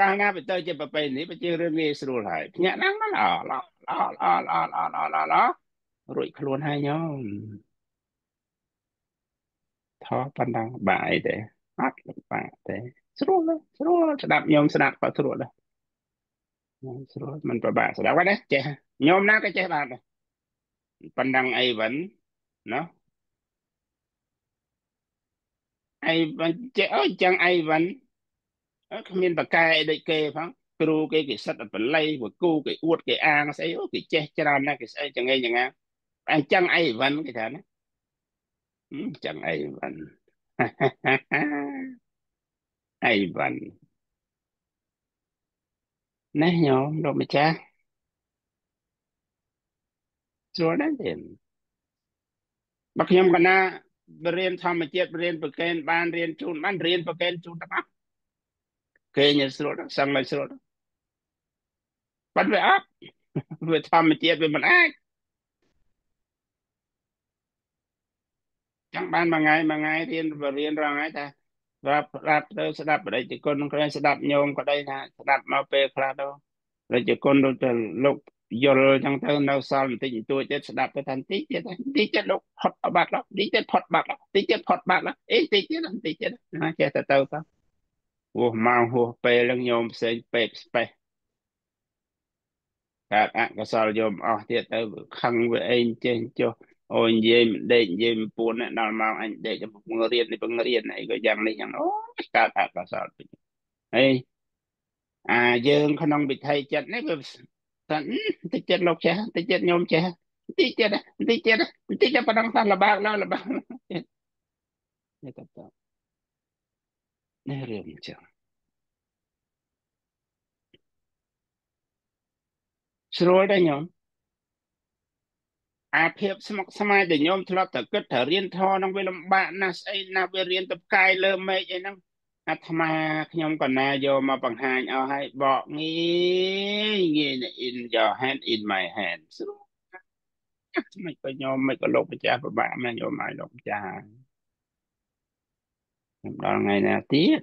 កាលណាវាទៅជាប្រពៃនេះវាជារឿងងាយស្រួលហើយភ្នាក់ហ្នឹងមិនល្អល្អល្អល្អល្អល្អល្អរួចខ្លួនហើយញោម ថោប៉ុណ្ណឹងបាក់អីទេអត់លំបាកទេស្រួលស្រួលស្ដាប់ញោមស្ដាប់ក៏ស្រួលដែរស្រួលមិនប្របាក់ស្ដាប់ដែរចេះញោមណាក៏ចេះបានដែរប៉ុណ្ណឹងអីវិញណាអីវិញចេះអើចឹងអីវិញគ្មានបកែដូចគេផងគ្រូគេគេសិតបល័យគូគេអួតគេអាងស្អីអូគេចេះច្រើនណាស់គេស្អីចឹងឯងចឹងណាអញ្ចឹងអីវ៉ាន់គេថាណាអញ្ចឹងអីវ៉ាន់អីវ៉ាន់ណែញោមលោកម្ចាស់ស្រួលដែរទេបើខ្ញុំកណារៀនធម្មជាតិរៀនប្រកេនបានរៀនជូនបានរៀនប្រកេនជូនទាំងអស់គេញស្រួលសឹងមិនស្រួលបាត់វាអត់វាធម្មជាតិវាមិនអាច ចឹងបានមួយថ្ងៃមួយថ្ងៃរៀនរៀនរាល់ថ្ងៃថាស្ដាប់ស្ដាប់ទៅស្ដាប់បរិយាគុណក្នុងស្ដាប់ញោមក៏ដីថាស្ដាប់មកពេលខ្លះទៅបរិយាគុណទៅលោកយល់ចឹងទៅនៅសល់បន្តិចបន្តួចទៀតស្ដាប់ទៅថាបន្តិចទៀតបន្តិចទៀតលោកផុតបាត់បន្តិចទៀតផុតបាត់បន្តិចទៀតផុតបាត់អីបន្តិចទៀតបន្តិចទៀតណាចេះទៅទៅទៅហួសម៉ោងហួសពេលនឹងញោមផ្សេងពេកស្បេះកើតអកុសលយមអស់ទៀតទៅខឹងវាអីចេះចុះ អូនិយាយមិនដេកនិយាយមិនពួនដល់ម៉ោងអញដេកពងរៀននេះពងរៀនអីក៏យ៉ាងនេះយ៉ាងអូកើតអកុសលពេកហើយអាយើងក្នុងវិថីចិត្តនេះវាតែតិចចិត្តលោកចេះតិចចិត្តញោមចេះតិចចិត្តតិចចិត្តតិចចិត្តប៉ុណ្ណឹងថាលបាកឡើយលបាកនេះតើនេះរឿងចឹងស្រួលដែរញោម អាភាពស្មុគស្មាញដែលញោមធ្លាប់តែគិតថារៀនធរនឹងវាលំបាកណាស់ស្អីណាវារៀនទៅផ្កាយលើមេឃអីហ្នឹងអាត្មាខ្ញុំក៏ណាយកមកបង្ហាញអស់ហើយបកងាយងាយ in your hand in my hand ស្រួលមិនក៏ញោមមិនក៏លោកម្ចាស់ពិបាកមែនញោមឲ្យលោកម្ចាស់ខ្ញុំដល់ថ្ងៃណាទៀត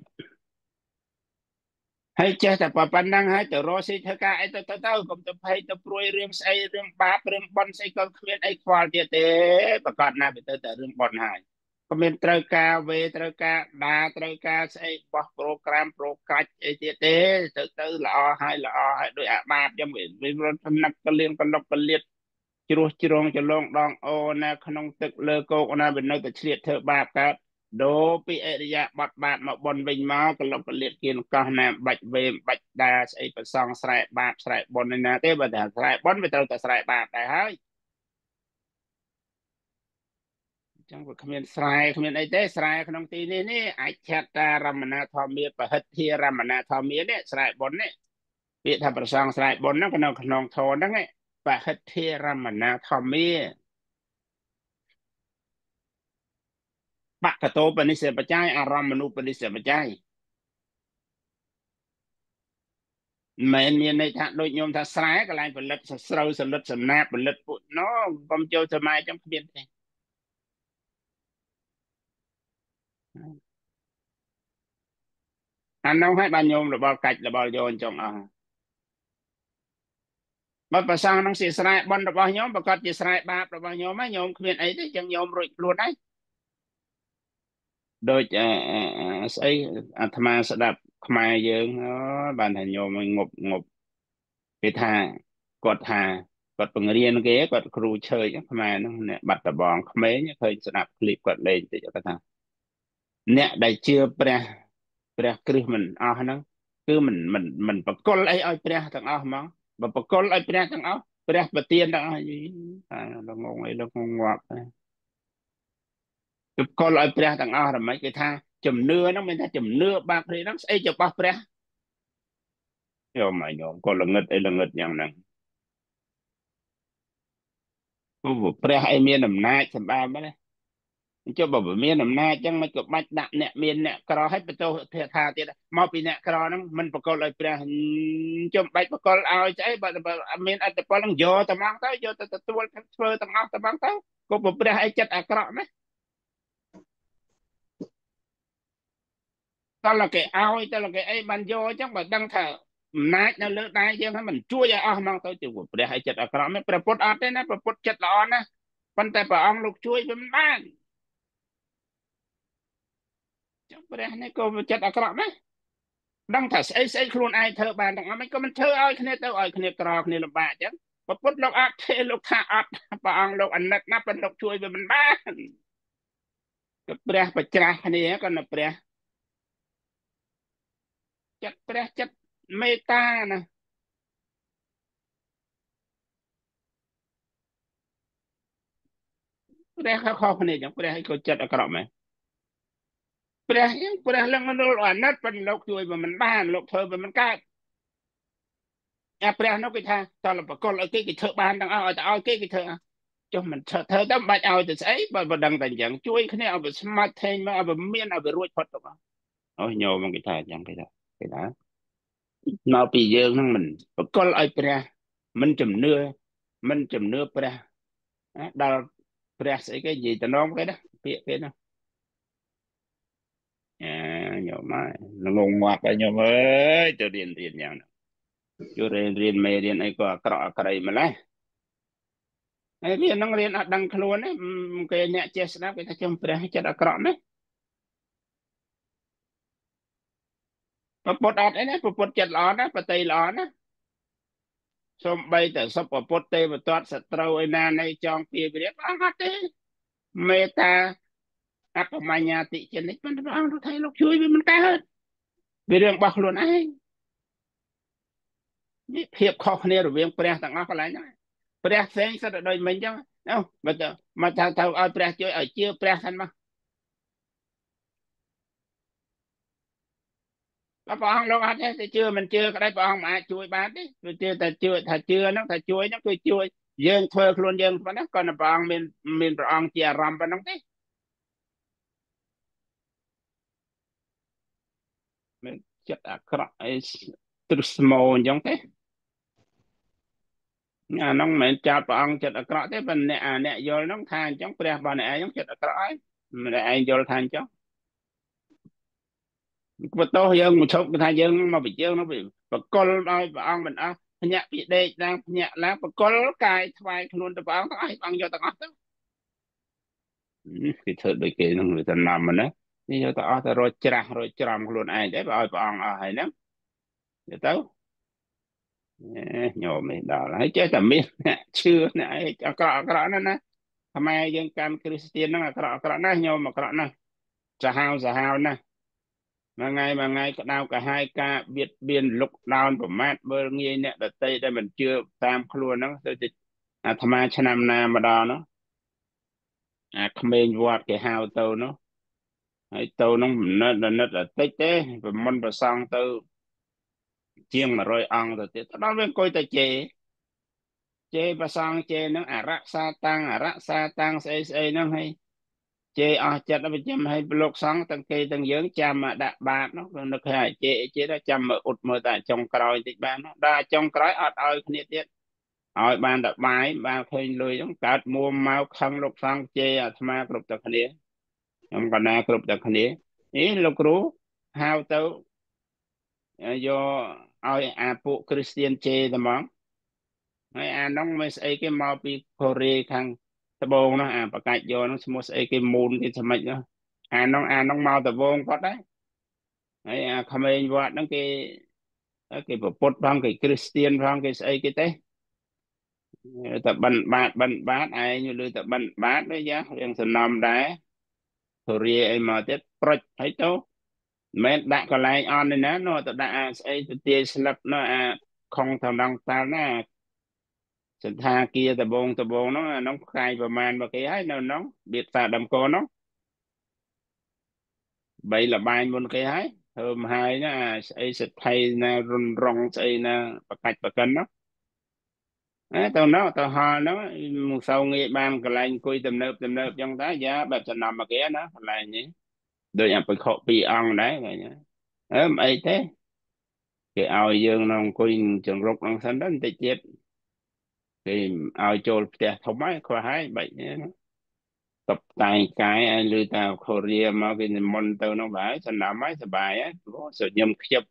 ហើយចេះតែប៉ុណ្ណឹងហើយទៅរកស៊ីធ្វើការអីទៅទៅទៅកុំទៅភ័យទៅព្រួយរឿងស្អីរឿងបាបរឿងបន់ស្អីក៏គ្មានអីខ្វល់ទៀតទេប្រកាសណាវាទៅតែរឿងបន់ហើយក៏មានត្រូវការវេត្រូវការដាត្រូវការស្អីបោះប្រូក្រាមប្រូកាច់អីទៀតទេទៅទៅល្អហើយល្អហើយដោយអាបាបចឹងវារត់សំណាក់កលៀងកលុកកលៀតជ្រោះជ្រងចលងដងអូណាក្នុងទឹកលើគោកណាវានៅតែឆ្លៀតធ្វើបាបកើត ដូរពីអរិយាប័តបាតមកបនវិញមកកលុកកលៀតគៀនកោះណាបាច់វេបាច់ដាស្អីប្រសងស្រែបាបស្រែបនណាទេបើតែស្រែបនវាត្រូវតែស្រែបាបដែរហើយចឹងវាគ្មានស្រែគ្មានអីទេស្រែក្នុងទីនេះនេះអាចឆតារមណាធម្មាបហិទ្ធិរមណាធម្មានេះស្រែបុណ្យនេះពាក្យថាប្រសងស្រែបុណ្យហ្នឹងនៅក្នុងធម៌ហ្នឹងបហិទ្ធិរមណាធម្មា បកតោបនិស្សបច្ច័យអារម្មណ៍មនុស្សបនិស្សបច្ច័យមិនមានន័យថាដូចញោមថាស្រែកន្លែងផលិតស្រូវសលិតសំណាបផលិតពួកណូកុំចូលសម័យចឹងគ្មានទេអានោះឲ្យបានញោមរបល់កាច់របល់យកចង់អស់បើប្រសាក្នុងជាស្រែបនរបស់ញោមប្រកាសជាស្រែបាបរបស់ញោមហើយញោមគ្មានអីទេចឹងញោមរួចខ្លួនហើយ ដូចស្អីអាត្មាស្ដាប់ខ្មែរយើងបានថាញោមងប់ងប់គេថាគាត់ថាគាត់បង្រៀនគេគាត់គ្រូឆើចខ្មែរហ្នឹងអ្នកបាត់ដបងក្មេងឃើញស្ដាប់ឃ្លីបគាត់លេងតិចគាត់ថាអ្នកដែលជឿព្រះព្រះគ្រឹះមិនអស់ហ្នឹងគឺមិនមិនមិនបកលអីឲ្យព្រះទាំងអស់ហ្មងបើបកលឲ្យព្រះទាំងអស់ព្រះប្រទានទាំងអស់ថាលោកងងអីលោកងងាប់ ទៅបកលឲ្យព្រះទាំងអស់រមិចគេថាជំនឿហ្នឹងមានថាជំនឿបាបព្រះហ្នឹងស្អីជារបស់ព្រះយកមកញោមក៏ល្ងឹតអីល្ងឹតយ៉ាងហ្នឹងព្រោះព្រះអីមានអំណាចសម្បើមណាចុះបើមានអំណាចអញ្ចឹងមិនក៏បាច់ដាក់អ្នកមានអ្នកក្រឲ្យបន្ទោសថាទៀតមកពីអ្នកក្រហ្នឹងមិនបកលឲ្យព្រះចុះបាច់បកលឲ្យស្អីបើមានអត្តពលហ្នឹងយកតែមកទៅយកទៅទទួលធ្វើទាំងអស់តែមកទៅក៏ព្រះអីចិត្តអាក្រក់ណា តើលគេឲ្យតើលគេអីបានយកអញ្ចឹងបើដឹងថាអំណាចនៅលើដៃយើងហ្នឹងមិនជួយឲ្យអស់មកទៅទៅព្រះឲ្យចិត្តអាក្រក់នេះព្រះពុទ្ធអត់ទេណាព្រះពុទ្ធចិត្តល្អណាប៉ុន្តែព្រះអង្គលោកជួយវាមិនបានចឹងព្រះនេះក៏ចិត្តអាក្រក់ណាស់ដឹងថាស្អីស្អីខ្លួនឯងធ្វើបានទាំងអស់មិនក៏មិនធ្វើឲ្យគ្នាទៅឲ្យគ្នាក្រគ្នាលំបាកចឹងពុទ្ធលោកអត់ទេលោកថាអត់ព្រះអង្គលោកអនិតណាស់ប៉ុន្តែលោកជួយវាមិនបានក៏ព្រះបច្រាស់គ្នាក៏នៅព្រះ ចចិត្តព្រះចិត្តមេត្តាណាព្រះខុសគ្នាចឹងព្រះឲ្យក៏ចិត្តអាក្រក់មែនព្រះព្រះលឹងលោកអាណិតប៉ុន្តែលោកជួយបើមិនបានលោកធ្វើបើមិនកើតអាព្រះនោះគេថាតលបកលឲ្យគេគេធ្វើបានទាំងអស់ឲ្យតែឲ្យគេគេធ្វើចុះមិនធ្វើទៅមិនបាច់ឲ្យទៅស្អីបើមិនដឹងតែអញ្ចឹងជួយគ្នាឲ្យវាស្មាត់ថេងមកឲ្យវាមានឲ្យវារួចផុតទៅអូញោមគេថាអញ្ចឹងគេថា គេថាមកពីយើងហ្នឹងមិនបកលឲ្យព្រះមិនជំនឿមិនជំនឿព្រះដល់ព្រះស្អីគេនិយាយតំណងគេណាពាក្យគេណាអើញោមហើយងងងាប់ហើយញោមអើយទៅរៀនរៀនយ៉ាងណាជួយរៀនរៀនមេរៀនអីក៏អាក្រក់អាក្រៃម្ល៉េះហើយរៀនហ្នឹងរៀនអត់ដឹងខ្លួនទេគេអ្នកចេះស្ដាប់គេថាចំព្រះចិត្តអាក្រក់ណា ប្រពុតអត់អីណាប្រពុតចិត្តល្អណាបតីល្អណាសំបីតែសុបពុតទេវទត្តសត្រូវឯណានៃចងពីវិរិយអត់ទេមេត្តាអបមញ្ញាតិចិនិចប៉ុន្តែព្រះអង្គថាលោកជួយវាមិនកើតវារឿងរបស់ខ្លួនឯងនេះភាពខុសគ្នារវាងព្រះទាំងអស់កន្លែងហ្នឹងព្រះផ្សេងសិតតែដូចមិញអញ្ចឹងអើបើទៅមកថាទៅឲ្យព្រះជួយឲ្យជឿព្រះសិនមក ព្រះអង្គលោកអត់ទេទៅជឿមិនជឿក្តីព្រះអង្គមិនអាចជួយបានទេគឺជឿតែជឿថាជឿហ្នឹងថាជួយហ្នឹងគឺជួយយើងធ្វើខ្លួនយើងប៉ុណ្ណាក៏ព្រះអង្គមានមានព្រះអង្គជាអារម្មណ៍ប៉ុណ្ណឹងទេមានចិត្តអាក្រក់អីទ្រឹស្មោអញ្ចឹងទេអាហ្នឹងមិនមែនចោតព្រះអង្គចិត្តអាក្រក់ទេប៉ុន្តែអ្នកអាអ្នកយល់ហ្នឹងថាអញ្ចឹងព្រះរបស់អ្នកឯងហ្នឹងចិត្តអាក្រក់ហើយម្នាក់ឯងយល់ថាអញ្ចឹង បន្ទោសយើងមកឈប់ថាយើងមកពីយើងនោះបកលឲ្យព្រះអង្គមិនអស់ភ្ញាក់ពីដេកឡើងភ្ញាក់ឡើងបកលកាយថ្វាយខ្លួនទៅព្រះអង្គទាំងអស់ព្រះអង្គយកទាំងអស់ទៅគេធ្វើដូចគេនឹងវាទៅណាំណានេះយកទៅអស់ទៅរត់ច្រាស់រត់ច្រំខ្លួនឯងទេបើឲ្យព្រះអង្គអស់ហើយហ្នឹងទៅទៅញោមនេះដល់ហើយចេះតែមានអ្នកឈឺអ្នកអីអាក្រក់អាក្រក់ណាស់ណាខ្មែរយើងកាន់គ្រីស្ទៀនហ្នឹងអាក្រក់អាក្រក់ណាស់ញោមអាក្រក់ណាស់សាហាវសាហាវណាស់ មួយថ្ងៃមួយថ្ងៃក្តៅកាហាយការបៀតបៀនលុកដោនប្រមាថមើលងាយអ្នកដតីដែលមិនជឿតាមខ្លួនហ្នឹងទៅជាអាត្មាឆ្នាំណាម្ដងនោះអាក្មេងវត្តគេហៅទៅនោះហើយទៅនោះនិតនិតតិចទេប្រមុនប្រសងទៅជាង100អង្គទៅទៀតដល់វាអង្គុយតែជេជេប្រសងជេនឹងអរក្សាតាំងអរក្សាតាំងស្អីស្អីហ្នឹងហើយ ជេរអស់ចិត្តវិជ្ជាឲ្យលោកសង្ឃទាំងគេទាំងយើងចាំមកដាក់បាតនោះនឹកថាជេរជេរចាំមកអ៊ុតមើលតែចុងក្រោយតិចបានដល់ចុងក្រោយអត់ឲ្យគ្នាទៀតឲ្យបានតែបាយបានឃើញលុយហ្នឹងកើតមួមកខឹងលោកសង្ឃជេរអាត្មាគ្រប់តែគ្នាខ្ញុំកណាគ្រប់តែគ្នានេះលោកគ្រូហៅទៅយកឲ្យអាពួកគ្រីស្ទៀនជេរតែហ្មងហើយអានោះមិនស្អីគេមកពីកូរ៉េខាង ត្បូងនោះអាបកាច់យកនោះឈ្មោះស្អីគេមូនគេស្មិចនោះអានោះអានោះមកត្បូងគាត់ដែរហើយអាក្មេងវត្តហ្នឹងគេគេប្រពុតផងគេគ្រីស្ទៀនផងគេស្អីគេទេតែបិណ្ឌបាតបិណ្ឌបាតឯងលើតែបិណ្ឌបាតទេយ៉ារៀងសំណំដែរធរាអីមកទៀតប្រុចហើយទៅមិនដាក់កន្លែងអន់ទេណានោះទៅដាក់អាស្អីទៅទាយស្លឹកនោះអាខុងតំណងតាល់ណា សន្តាគារដបងដបងហ្នឹងអានោះខ្សែប្រមាណមកគេហើយនៅនោះបៀតសាដំកូននោះបីលបាញមុនគេហើយធ្វើមហើយណាស្អីសិទ្ធិណារុនរងស្អីណាបកាច់បកិននោះអើទៅនោះទៅហល់នោះមកសៅងាយបានកន្លែងអង្គុយទំនើបទំនើបចឹងតាយ៉ាបែបចំណាំមកគេណាកន្លែងនេះដូចអបិខពីរអង្គដែរឃើញអើមិនអីទេគេឲ្យយើងនៅអង្គុយចង្រុកហ្នឹងសិនទៅបន្តិចទៀត គេឲ្យចូលផ្ទះធំហើយខ្វះហើយបាច់ណាតបតែងកាយឲ្យលើតាកូរ៉េមកគេនិមន្តទៅនោះបាទសំណាំហើយសុបាយហើយព្រោះសុញឹមខ្ជិប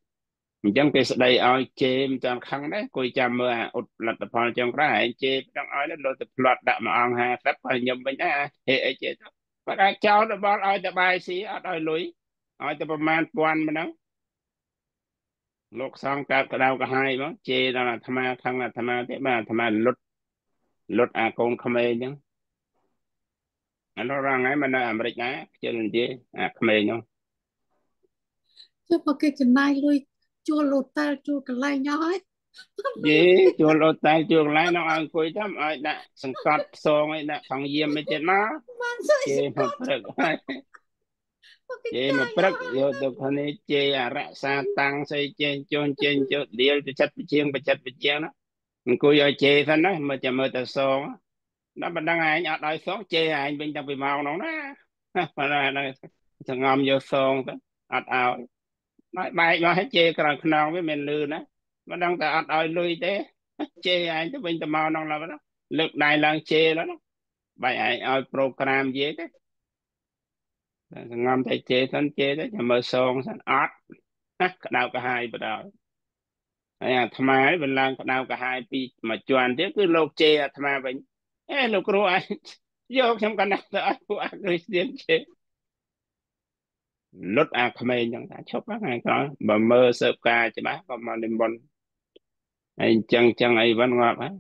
អញ្ចឹងគេស្ដីឲ្យជេមតាមខឹងដែរគួយចាំមើលអាអ៊ុតលទ្ធផលចឹងក្រៅឯងជេប្រឹងឲ្យលើទៅផ្លាត់ដាក់មួយអង្គ50ហើយញឹមវិញដែរហេអីជេទៅបើអាចចោលរបស់ឲ្យតបាយស៊ីអត់ឲ្យលុយឲ្យតែប្រមាណពាន់ម្ដងលោកសង្ឃកើតក្តៅក្រហាយមកជេរដល់អាត្មាខឹងអាត្មាទេបាទអាត្មាលុត លុតអាកូនក្មេងអញ្ចឹងអានោះរងហើយមកនៅអាមេរិកដែរខ្ជិលនិយាយអាក្មេងនោះចុះបើគេចំណាយលុយជួលហូតែលជួលកន្លែងអស់ហើយយេជួលអូតែលជួលកន្លែងនោះឲ្យអង្គុយតាមឲ្យដាក់សង្កត់ផ្សងឲ្យដាក់ផងយាមទៅទៀតមកបានសើជេមកព្រឹកហើយជេមកព្រឹកយកទៅគ្នាជេអរក្សាតាំងស្អីជេជូនជេជូនដៀលទៅចិត្តវិជាងបចិត្តវិជាងណា អង្គុយឲ្យជេរសិនណាមើលតែមើលតែសងដល់បណ្ដឹងឯងអត់ឲ្យសងជេរឯងវិញតាំងពីម៉ោងនោះណាបណ្ដឹងហ្នឹងចងំយកសងទៅអត់ឲ្យដល់បែកមកឲ្យជេរក្រៅខ្នងវាមានលឺណាបណ្ដឹងតែអត់ឲ្យលុយទេជេរឯងទៅវិញទៅម៉ោងនោះឡើយណាលើកដៃឡើងជេរឡើយណាបែកឯងឲ្យប្រូក្រាមនិយាយទេសង្ងំតែជេរសិនជេរទៅចាំមើលសងសិនអត់ក្តៅក្រហាយបណ្ដោយ ហើយអាត្មាវិញឡើងក្តៅកាហាយពីមួយជាន់ទៀតគឺលោកជេអាត្មាវិញអេលោកគ្រូឯងយកខ្ញុំកណ្ដាស់ទៅឲ្យពួកអាគ្រីស្ទៀនជេលុតអាក្មេងចឹងថាឈប់ហ្នឹងក្រោយបើមើលសើបការច្បាស់ក៏មកនិមន្តហើយអញ្ចឹងចឹងអីវិញងាប់ហើយ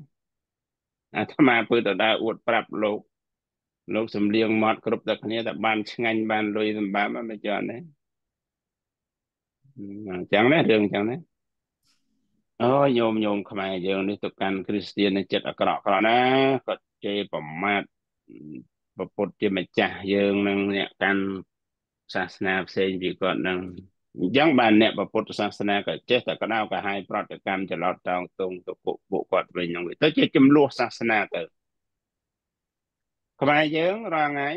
អាត្មាពើទៅដើរអួតប្រាប់លោកលោកសំលៀងមាត់គ្រប់តែគ្នាតែបានឆ្ងាញ់បានលុយសម្បាប់មិនចន់ទេអញ្ចឹងណារឿងអញ្ចឹងណា អូញោមញោមខ្មែរយើងនេះទៅកាន់គ្រីស្ទានចិត្តអាក្រក់ក្រក់ណាគាត់ជេរប្រមាថប្រពុតជាម្ចាស់យើងនឹងអ្នកកាន់សាសនាផ្សេងពីគាត់នឹងអញ្ចឹងបានអ្នកពុទ្ធសាសនាក៏ចេះតែក្តៅក្រហាយប្រតិកម្មចលត់តោងទងទៅពួកពួកគាត់វិញហ្នឹងទៅជាចំនួនសាសនាទៅខ្មែរយើងរាល់ថ្ងៃ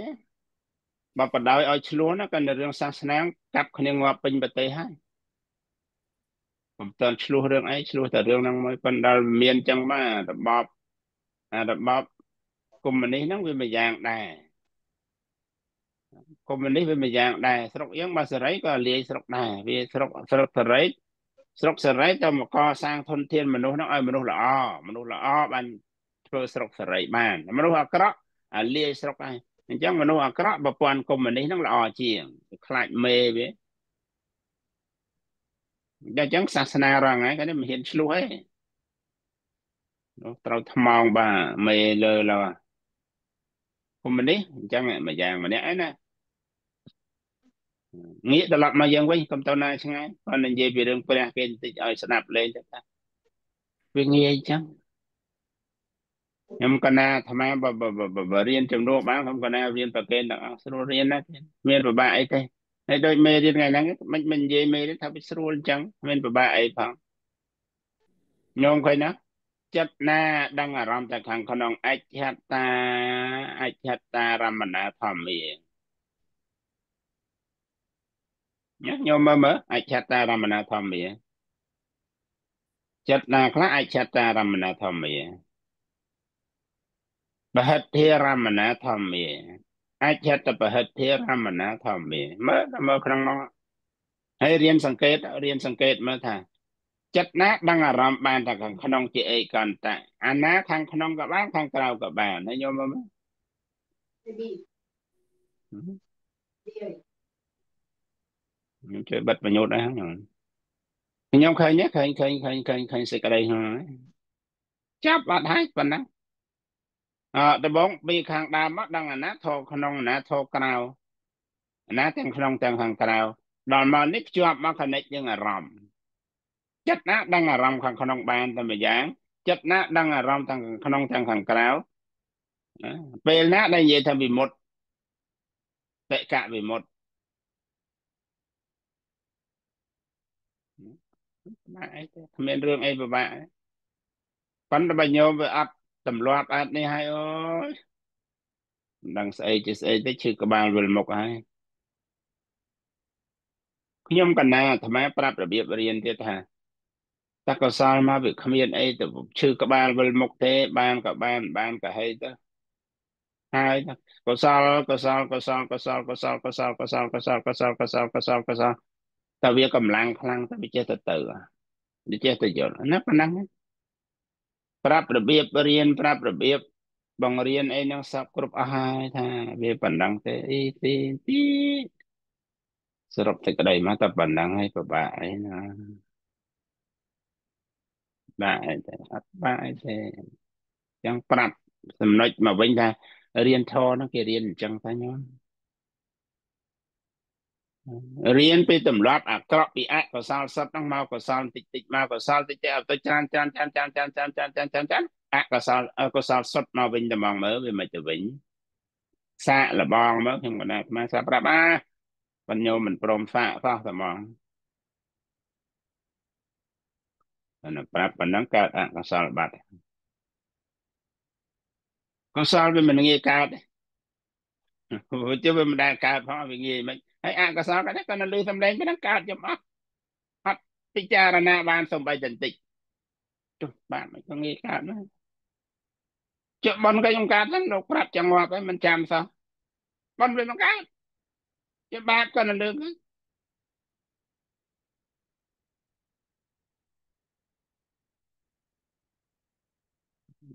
បើបដ ாய் ឲ្យឆ្លោះណាក៏នៅរឿងសាសនាកាប់គ្នាងាប់ពេញប្រទេសហើយ មិនតាន់ឆ្លោះរឿងអីឆ្លោះតែរឿងហ្នឹងមួយប៉ុន្តែមានចឹងមករបបអារបបកុម្មុយនីសហ្នឹងវាមួយយ៉ាងដែរកុម្មុយនីសវាមួយយ៉ាងដែរស្រុកយើងបើសេរីក៏លាយស្រុកដែរវាស្រុកស្រុកសេរីស្រុកសេរីទៅមកកសាងធនធានមនុស្សហ្នឹងឲ្យមនុស្សល្អមនុស្សល្អបានធ្វើស្រុកសេរីបានមនុស្សអាក្រក់អាលាយស្រុកហើយអញ្ចឹងមនុស្សអាក្រក់ប្រព័ន្ធកុម្មុយនីសហ្នឹងល្អជាងខ្លាចមេវា អញ្ចឹងសាសនារងហ្នឹងគេមិនហ៊ានឆ្លោះទេនោះត្រូវថ្មងបាទមេលើឡើកុំនេះអញ្ចឹងមួយយ៉ាងម្នាក់ឯណាងាកត្រឡប់មកយើងវិញកុំទៅណាឆ្ងាយគាត់និយាយពីរឿងព្រះគេបន្តិចឲ្យស្ដាប់លេងទៅតាវាងាយអញ្ចឹងខ្ញុំកណាអាត្មាបើរៀនចំនួនបានខ្ញុំកណារៀនប្រកេនទាំងអស់ស្រួលរៀនណាមានពិបាកអីទេ ហើយដូចមេរៀនថ្ងៃហ្នឹងមិនមិននិយាយមេរៀនថាវាស្រួលអញ្ចឹងមានពិបាកអីផងញោមឃើញណាចិត្តណាដឹងអារម្មណ៍តែខាងក្នុងអច្ឆតាអច្ឆតារមណាធម្មាញញោមមើលមើលអច្ឆតារមណាធម្មាចិត្តណាខ្លះអច្ឆតារមណាធម្មាបហិទ្ធិរមណាធម្មា អច្ឆតបហិទ្ធិរមណាធម្មាមើលមើលក្នុងនោះហើយរៀនសង្កេតរៀនសង្កេតមើលថាចិត្តណាដឹងអារម្មណ៍បានតែខាងក្នុងជាអេកន្តៈអាណាខាងក្នុងក៏បានខាងក្រៅក៏បានហើយញោមមើលខ្ញុំជួយបិទបញ្ញត្តិដែរខ្ញុំខ្ញុំឃើញឃើញឃើញឃើញឃើញឃើញសេចក្តីហើយចាប់អត់ហើយប៉ុណ្ណា អឺដំបងពីខាងដើមមកដឹងអាណាធោក្នុងអាណាធោក្រៅអាណាទាំងក្នុងទាំងខាងក្រៅដល់មកនេះភ្ជាប់មក connect យើងអារម្មណ៍ចិត្តណាដឹងអារម្មណ៍ខាងក្នុងបានតែម្យ៉ាងចិត្តណាដឹងអារម្មណ៍ទាំងក្នុងទាំងខាងក្រៅពេលណាដែលនិយាយថាវិមុតតកៈវិមុតបាទអីទេគ្មានរឿងអីពិបាកប៉ុន្តែបើញោមវាអត់ ទម្លាប់អត់នេះហើយអូយមិនដឹងស្អីជាស្អីទេឈឺក្បាលវិលមុខហើយខ្ញុំកណាអាត្មាប្រាប់របៀបរៀនទៀតថាតែកសលមកវាគ្មានអីទៅឈឺក្បាលវិលមុខទេបានក៏បានបានក៏ហីទៅហើយកសលកសលកសលកសលកសលកសលកសលកសលកសលកសលកសលកសលតែវាកម្លាំងខ្លាំងតែវាចេះទៅទៅវាចេះទៅយល់ណាប៉ុណ្ណឹង ប្រាប់របៀបរៀនប្រាប់របៀបបង្រៀនអីនឹងសពគ្រប់អស់ហើយថាវាប៉ុណ្ណឹងទេអីទីទីសរុបតែក្តីមកតែប៉ុណ្ណឹងហើយពិបាកអីណាបាទអីទេអត់បាទអីទេចឹងប្រាប់ ចំណុចមកវិញថារៀនធរហ្នឹងគេរៀនអញ្ចឹងតាញោម រៀនពីទម្លាប់អាក្រក់ពីអកុសលសុទ្ធហ្នឹងមកកុសលតិចតិចមកកុសលតិចតិចទៅច្រើនច្រើនច្រើនច្រើនច្រើនច្រើនច្រើនច្រើនច្រើនច្រើនអកុសលអកុសលសុទ្ធមកវិញតែមកមើលវាមិនទៅវិញសាកលបងមកខ្ញុំបណ្ដាខ្មែរសាប្រាប់អាបញ្ញោមមិនព្រមសាកសោះតែមកអានប្រាប់ប៉ុណ្ណឹងកើតអកុសលបាត់កុសលវាមិនងាយកើតទេព្រោះជិះវាមិនដែលកើតផងវាងាយមិន ហើយអកុសលក៏ដែរក៏នៅលើសម្លេងប៉ុណ្ណឹងកើតខ្ញុំអត់អត់ពិចារណាបានសំបីតែបន្តិចចុះបានមិនក៏ងាយកើតណាចុះបនក៏ខ្ញុំកើតហ្នឹងលោកប្រាប់ចង្វាប់ហើយមិនចាំសោះបនវាមិនកើតជាបាបក៏នៅលើហ្នឹង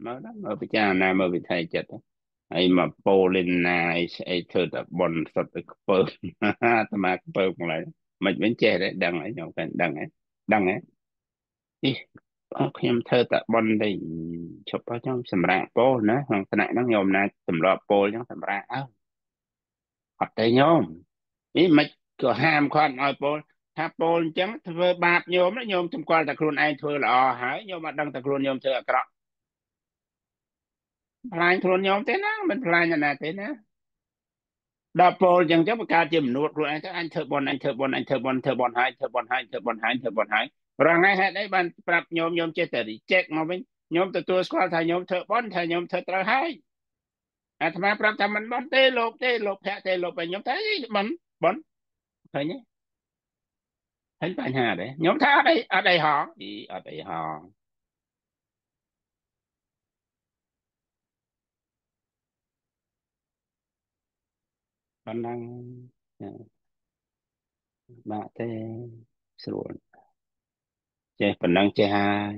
មើលដល់មើលពិចារណាមើលវិថីចិត្តហើ យមកពោលិនណាអីស្អីធ្វើតែបនសុទ្ធទៅខ្ពើមអាត្មាខ្ពើមម្ល៉េះមិនវិញចេះទេដឹងហើយខ្ញុំកាន់ដឹងហើយដឹងហើយអីខ្ញុំធ្វើតែបនទេឈប់ខ្ញុំសម្រាប់ពោលណាក្នុងថ្នាក់ហ្នឹងខ្ញុំណាទម្លាប់ពោលចឹងសម្រាប់អើអត់ទេញោមអីមិនក៏ហាមគាត់ឲ្យពោលថាពោលអញ្ចឹងធ្វើបាបញោមញោមសម្គាល់តែខ្លួនឯងធ្វើល្អហើយញោមអត់ដឹងតែខ្លួនញោមធ្វើអាក្រក់ ផ្លាញខ្លួនញោមទេណាមិនផ្លាញណាទេណាដល់ពោលចឹងចឹងបង្កើតជាមនុស្សខ្លួនឯងទៅអញធ្វើបនអញធ្វើបនអញធ្វើបនធ្វើបនហើយធ្វើបនហើយធ្វើបនហើយធ្វើបនហើយរងថ្ងៃហេតុអីបានប្រាប់ញោមញោមចេះតែរីចេកមកវិញញោមទទួលស្គាល់ថាញោមធ្វើបនថាញោមធ្វើត្រូវហើយអាត្មាប្រាប់ថាមិនបនទេលោកទេលោកភ័ក្រទេលោកបែញញោមថាអីបនបនឃើញទេឃើញបញ្ហាទេញោមថាអត់អីអត់អីហងអីអត់អីហង ប៉ុណ្ណឹងបាក់ទេស្រួលចេះប៉ុណ្ណឹងចេះហើយ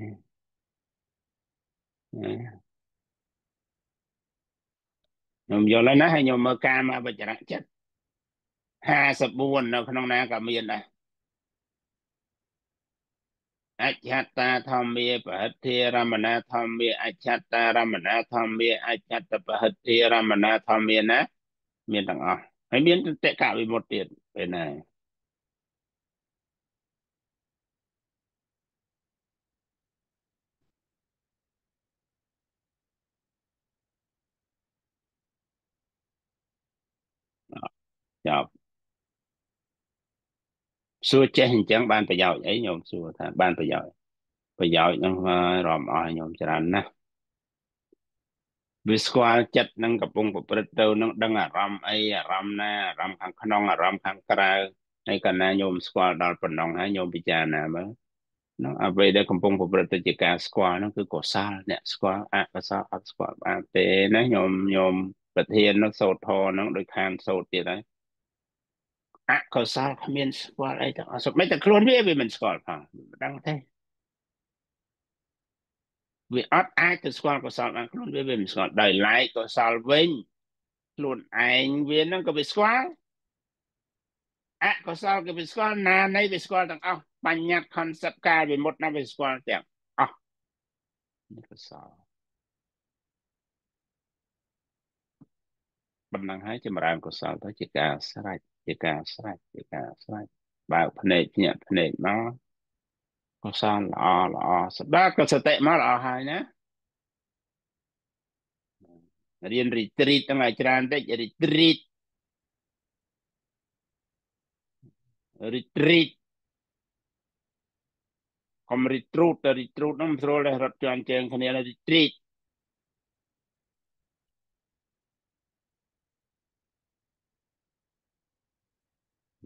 ខ្ញុំយល់ហើយណាហើយខ្ញុំមើលការមកវិជ្រៈចិត្ត54នៅក្នុងណាក៏មានដែរអច្ឆតាធម្មាបហិទ្ធិរមណាធម្មាអច្ឆតារមណាធម្មាអច្ឆតបហិទ្ធិរមណាធម្មាណាមានទាំងអស់ ហើយមានតកវិមុតទៀតពេលណាចប់សួរចេះអញ្ចឹងបានប្រយោជន៍អីញោមសួរថាបានប្រយោជន៍ប្រយោជន៍ហ្នឹងរំអស់ញោមច្រើនណាស់ វាស្គាល់ចិត្តនឹងកំពុងប្រព្រឹត្តទៅនឹងដឹងអារម្មណ៍អីអារម្មណ៍ណាអារម្មណ៍ខាងក្នុងអារម្មណ៍ខាងក្រៅហើយកាលណាញោមស្គាល់ដល់ប៉ុណ្ណឹងហើយញោមពិចារណាមើលនោះអ្វីដែលកំពុងប្រព្រឹត្តទៅជាការស្គាល់នោះគឺកុសលអ្នកស្គាល់អកុសលអត់ស្គាល់បានទេណាញោមញោមប្រធាននោះសោតធរនោះដោយខានសោតទៀតហើយអកុសលគ្មានស្គាល់អីទាំងអស់សុទ្ធមិនតែខ្លួនវាវាមិនស្គាល់ផងមិនដឹងទេ វាអត់អាចទៅស្គាល់កុសលបានខ្លួនវាវាមិនស្គាល់ដោយឡែកកុសលវិញខ្លួនឯងវានឹងក៏វាស្គាល់អកុសលក៏វាស្គាល់ណានៃវាស្គាល់ទាំងអស់បញ្ញត្តិ concept ការវិមុតណាវាស្គាល់ទាំងអស់កុសលប៉ុណ្ណឹងហើយចម្រើនកុសលទៅជាការស្រេចជាការស្រេចជាការស្រេចបើកភ្នែកភ្ញាក់ភ្នែកមក កុសលល្អល្អសដាក៏សតិមកល្អហើយណារៀនរីទ្រីតទាំងឲ្យច្រើនតិចរីទ្រីតរីទ្រីតកុំរីទ្រូតទៅរីទ្រូតហ្នឹងមិនស្រួលទេរត់ជាន់ជើងគ្នារីទ្រីត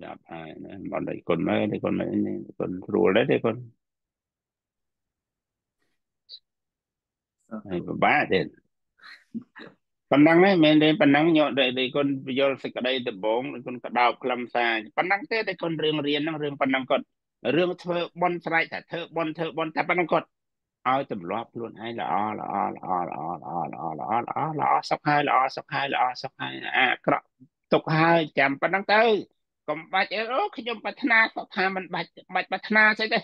យ៉ាប់ហើយណាបងដៃគុណមើលដៃគុណមើលនេះគុណស្រួលដែរដៃគុណ ហើយពិបាកទៀតប៉ុណ្ណឹងហ្នឹងមិនមែនប៉ុណ្ណឹងយកដៃគុណយល់សេចក្តីដំបងគុណកដោបខ្លឹមសារប៉ុណ្ណឹងទេដៃគុណរឿងរៀនហ្នឹងរឿងប៉ុណ្ណឹងគាត់រឿងធ្វើបន់ស្រែកតែធ្វើបន់ធ្វើបន់តែប៉ុណ្ណឹងគាត់ឲ្យទម្លាប់ខ្លួនឯងល្អល្អល្អល្អល្អល្អល្អល្អល្អសុខហើយល្អសុខហើយល្អសុខហើយអាក្រក់ទុកហើយចាំប៉ុណ្ណឹងទៅកុំបាច់អីអូខ្ញុំប្រាថ្នាគាត់ថាមិនបាច់បាច់ប្រាថ្នាស្អីទេ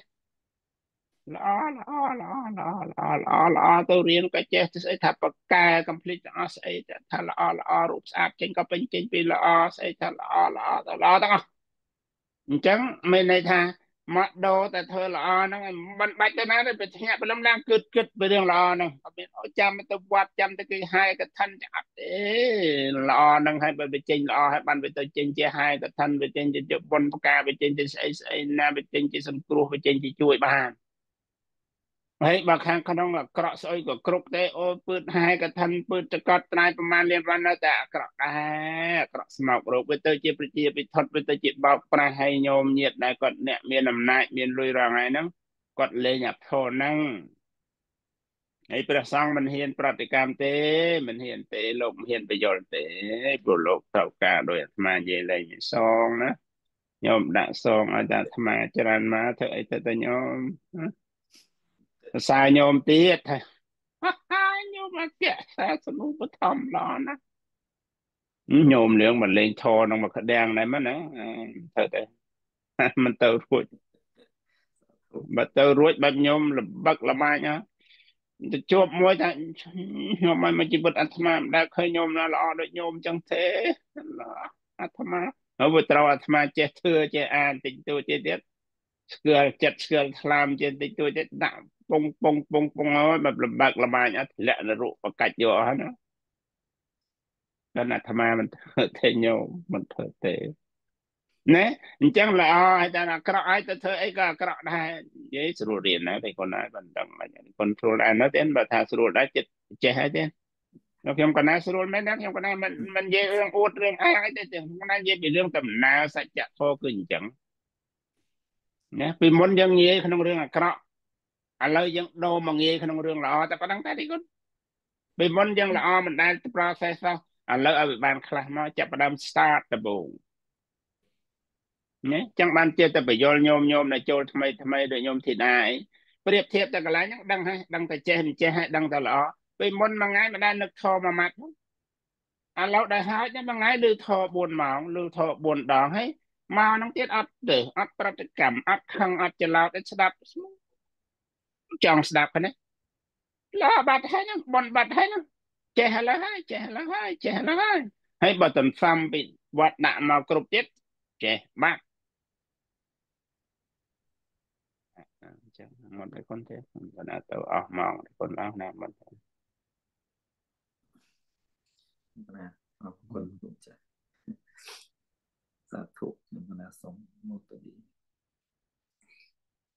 ល្អល្អល្អល្អល្អល្អល្អទៅរៀនក៏ចេះទៅស្អីថាបកកែ complete ទាំងអស់ស្អីថាល្អល្អរូបស្អាតចេញក៏ពេញចេញពីល្អស្អីថាល្អល្អទៅល្អទាំងអស់អញ្ចឹងមានន័យថាមកដោតែធ្វើល្អហ្នឹងមិនបាច់ទៅណាទេไปញាក់ព្រលឹមឡើងគិតគិតពីរឿងល្អហ្នឹងអត់មានអូចាំទៅវត្តចាំទៅគេហាយកឋិនចាអត់ទេល្អហ្នឹងហើយបើវាចេញល្អហើយបានវាទៅចេញជាហាយកឋិនវាចេញជាបុណ្យផ្កាវាចេញជាស្អីស្អីណាវាចេញជាសង្គ្រោះវាចេញជាជួយបាន ហើយបើខាងក្នុងអាក្រក់ស្អុយក៏គ្រប់ទេអូពើតហាយកឋិនពើតចកតត្រាយប្រមាណលានវណ្ណនៅតែអាក្រក់ដែរអាក្រក់ស្មោករោគវាទៅជាប្រជាពិធដ្ឋវាទៅជាបោកប្រាស់ឲ្យញោមញាតដែលគាត់អ្នកមានអំណាចមានលុយរងហើយហ្នឹងគាត់លេងអាផោហ្នឹងហើយព្រះសង្ឃមិនហ៊ានប្រតិកម្មទេមិនហ៊ានទេលោកមិនហ៊ានបញ្យល់ទេព្រោះលោកត្រូវការដោយអាត្មានិយាយលេងសងណាញោមដាក់សងឲ្យតែអាត្មាច្រើនមកធ្វើអីទៅទៅញោមសរ សើរញោមទៀតថាញោមអត់ចេះសាសនុបឋមឡណាញោមលឿងមកលេងធរក្នុងមកក្តាំងដែរមែនណាធ្វើទៅមិនទៅរួចបើទៅរួចបាច់ញោមលបឹកលបាច់ណាទៅជួបមួយថាខ្ញុំឲ្យមកជីវិតអាត្មាមិនដែលឃើញញោមណាល្អដូចញោមចឹងទេអាត្មាហើយត្រូវអាត្មាចេះធ្វើចេះអានតិចតួចទៀតស្គាល់ចិត្តស្គាល់ថ្លើមចេះតិចតួចទៀតដាក់ ពងពងពងពងហើយបែបលំបាកលំបាញអត់ធ្លាក់នរកបកាច់យកអស់ណាដល់អាត្មាមិនធ្វើទេញោមមិនធ្វើទេណែអញ្ចឹងល្អហើយតែអាក្រក់ហើយទៅធ្វើអីក៏អាក្រក់ដែរនិយាយស្រួលរៀនណាតែគាត់ណាមិនដឹងមិនស្រួលដែរនៅទេបើថាស្រួលដែរចិត្តចេះហើយទេខ្ញុំកណាស្រួលមែនណាខ្ញុំកណាមិនមិននិយាយរឿងអួតរឿងអាងអីទេខ្ញុំកណានិយាយពីរឿងដំណើរសច្ចធម៌គឺអញ្ចឹងណាពីមុនយើងនិយាយក្នុងរឿងអាក្រក់ ឥឡូវយើងដូរមកងាយក្នុងរឿងល្អតែប៉ុណ្្នឹងតែទីគុណពីមុនយើងល្អមិនដែល process សោះឥឡូវឲ្យវាបានខ្លះមកចាប់ផ្ដើម start ដំបូងណាចឹងបានជាតែបយលញោមញោមនៅចូលថ្មីថ្មីដូចញោមធីតាអីប្រៀបធៀបតែកន្លែងហ្នឹងដឹងហើយដឹងតែចេះមិនចេះហើយដឹងតែល្អពេលមុនមួយថ្ងៃមិនដែលនឹកធមួយម៉ាត់ឥឡូវដែលហើយមួយថ្ងៃលឺធ4ម៉ោងលឺធ4ដងហើយមកហ្នឹងទៀតអត់ទេអត់ប្រតិកម្មអត់ខឹងអត់ច្រឡោតស្ដាប់ស្មូ ចង់ស្ដាប់ហ្នឹងលោបាត់ហើយហ្នឹងបនបាត់ហើយហ្នឹងចេះឥឡូវហើយចេះឥឡូវហើយចេះឥឡូវហើយហើយបើតំសំពីវត្តដាក់មកគ្រប់ទៀតចេះបាត់ចឹងមកដល់គុនទេមិនអាចទៅអស់ម៉ោងគុនអស់ណាមិនណាអរគុណលោកចាសាធុខ្ញុំណាសូមមកទៅ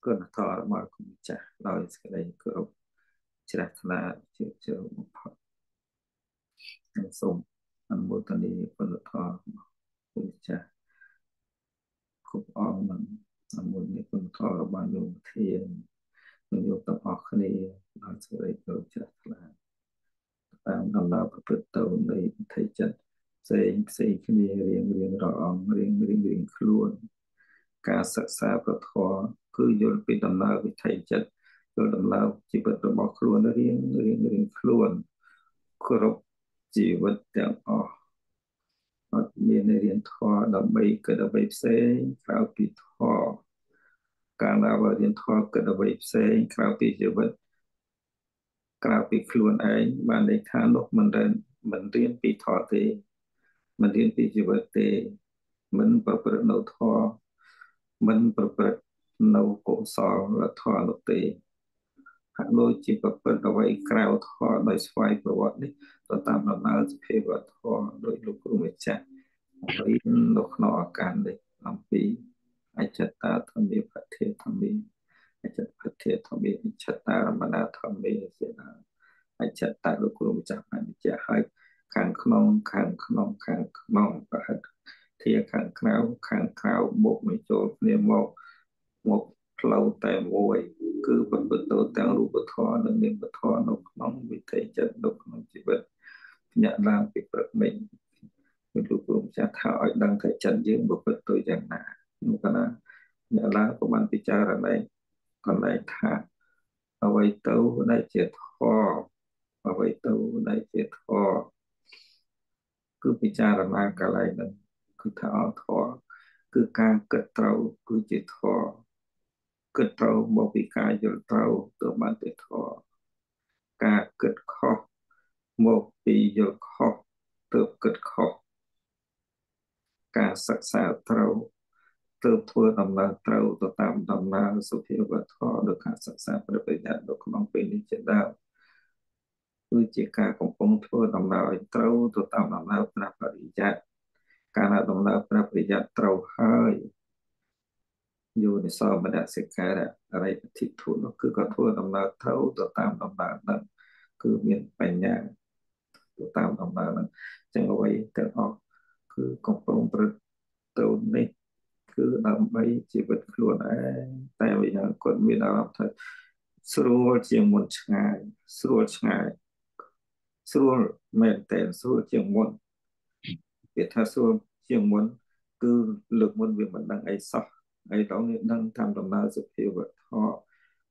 គុណធម៌របស់គុណចាស់ដោយសេចក្តីគោរពជ្រះថ្លាជាជ្រៅបំផុតខ្ញុំសូមអនុមោទនាគុណធម៌គុណចាស់គ្រប់អង្គនឹងអនុមោទនាគុណធម៌របស់យោមធាននិងយោមទាំងអស់គ្នាដោយសេចក្តីគោរពជ្រះថ្លាតាមដំណើរប្រព្រឹត្តទៅនៃពិធីចិត្តផ្សេងផ្សេងគ្នារៀងរៀងរាល់អង្គរៀងរៀងរៀងខ្លួន ការសិក្សាប្រធមគឺយល់ពីដំណើរវិថីចិត្តយល់ដំណើរជីវិតរបស់ខ្លួនរៀងរៀងរៀងខ្លួនគ្រប់ជីវិតទាំងអស់អត់មានរៀនធម៌ដើម្បីគិតអ្វីផ្សេងក្រៅពីធម៌កាលណាបើរៀនធម៌គិតអ្វីផ្សេងក្រៅពីជីវិតក្រៅពីខ្លួនឯងបានន័យថានោះមិនដែលមិនរៀនពីធម៌ទេមិនរៀនពីជីវិតទេមិនប្រព្រឹត្តនៅធម៌ មិនប្រព្រឹត្តនៅកុសលធម៌នោះទេហាក់ដូចជាប្រព្រឹត្តអ្វីក្រៅធម៌ដោយស្វ័យប្រវត្តិនេះទៅតាមដំណើរសភាវធម៌ដោយលោកគ្រូម្ចាស់រៀននៅក្នុងអាការនេះអំពីអច្ឆតាធម្មាបតិធម្មាអច្ឆតភតិធម្មាអច្ឆតារមណាធម្មាសេនាអច្ឆតាលោកគ្រូម្ចាស់បានបញ្ជាក់ឲ្យខាងក្នុងខាងក្នុងខាងក្នុងប្រហិត ធាខាងក្រៅខាងក្រៅបុកមកចូលគ្នាមកមកផ្លូវតែមួយ គឺប្រព្រឹត្តទៅទាំងរូបធម៌និងនាមធម៌នៅក្នុងវិថីចិត្តនៅក្នុងជីវិតញាក់ឡើងពីព្រឹកមិញគឺលោកគ្រូម្ចាស់ថាឲ្យដឹងថាចិត្តយើងប្រព្រឹត្តទៅយ៉ាងណានោះកណាញាក់ឡើងក៏បានពិចារណាកន្លែងថាអ្វីទៅដែលជាធម៌អ្វីទៅដែលជាធម៌គឺពិចារណាកន្លែងហ្នឹង គឺថាអធម៌គឺការគិតត្រូវគឺជាធម៌គិតត្រូវមកពីការយល់ត្រូវទៅបានទៅធម៌ការគិតខុសមកពីយល់ខុសទៅគិតខុសការសិក្សាត្រូវទើបធ្វើដំណើរត្រូវទៅតាមដំណើរសុភាវធម៌ដោយការសិក្សាប្រតិបត្តិនៅក្នុងពេលនេះជាដើមគឺជាការកំពុងធ្វើដំណើរឲ្យត្រូវទៅតាមដំណើរព្រះបរិយ័ត កាលណាដំណើរព្រះបរិយ័តត្រូវហើយយោនិសោមនសិការៈអរិយធិធុនោះគឺក៏ធ្វើដំណើរត្រូវទៅតាមដំណើរហ្នឹងគឺមានបញ្ញាទៅតាមដំណើរហ្នឹងចឹងអ្វីទាំងអស់គឺកំពុងប្រទៅនេះគឺដើម្បីជីវិតខ្លួនឯងតែវិញ្ញាណគាត់មានអារម្មណ៍ថាស្រួលជាងមុនឆ្ងាយស្រួលឆ្ងាយស្រួលមែនតែស្រួលជាងមុន វាថាស្រួលជាងមុន គឺលើកមុនវាមិនដឹងអីសោះហើយដល់នេះដឹងតាមដំណើរសុភាវធម៌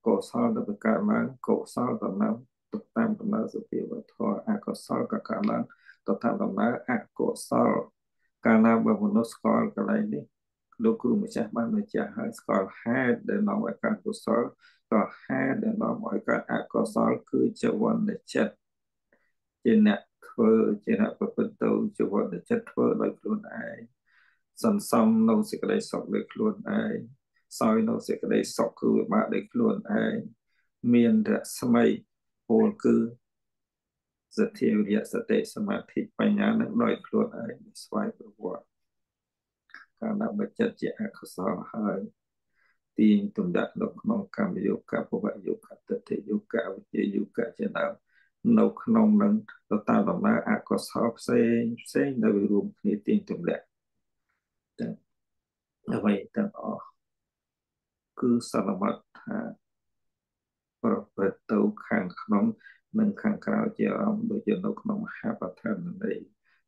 កុសលទៅកើតឡើងកុសលដំណើរទៅតាមដំណើរសុភាវធម៌អកុសលក៏កើតឡើងទៅតាមដំណើរអកុសលកាលណាបើមនុស្សស្គាល់កន្លែងនេះលោកគ្រូម្ចាស់បានបញ្ជាក់ហើយស្គាល់ហេតុដែលនាំឲ្យកើតកុសលក៏ហេតុដែលនាំឲ្យកើតអកុសលគឺជាវណ្ណចិត្តជាអ្នក ធ្វើជាអ្នកប្រព្រឹត្តទៅជាវត្តចិត្តធ្វើដោយខ្លួនឯងសន្សំនៅសេចក្តីសុខដោយខ្លួនឯងសោយនៅសេចក្តីសុខគឺវិបាកដោយខ្លួនឯងមានរស្មីពលគឺសទ្ធាវិរិយសតិសមាធិបញ្ញានឹងដោយខ្លួនឯងស្វ័យប្រវត្តិកាលណាបច្ចិតជាអកុសលហើយទាញទំដាក់នៅក្នុងកម្មយុគៈពវយុគៈតតិយុគៈវិជ្ជាយុគៈជាដើម នៅក្នុងនឹងទៅតាមដំណើរអកុសលផ្សេងផ្សេងដែលរួមគ្នាទាញទម្លាក់ទាំងអ្វីទាំងអស់គឺសន្មតថាប្រព្រឹត្តទៅខាងក្នុងនិងខាងក្រៅជាអមដូចជានៅក្នុងមហាបឋានន័យ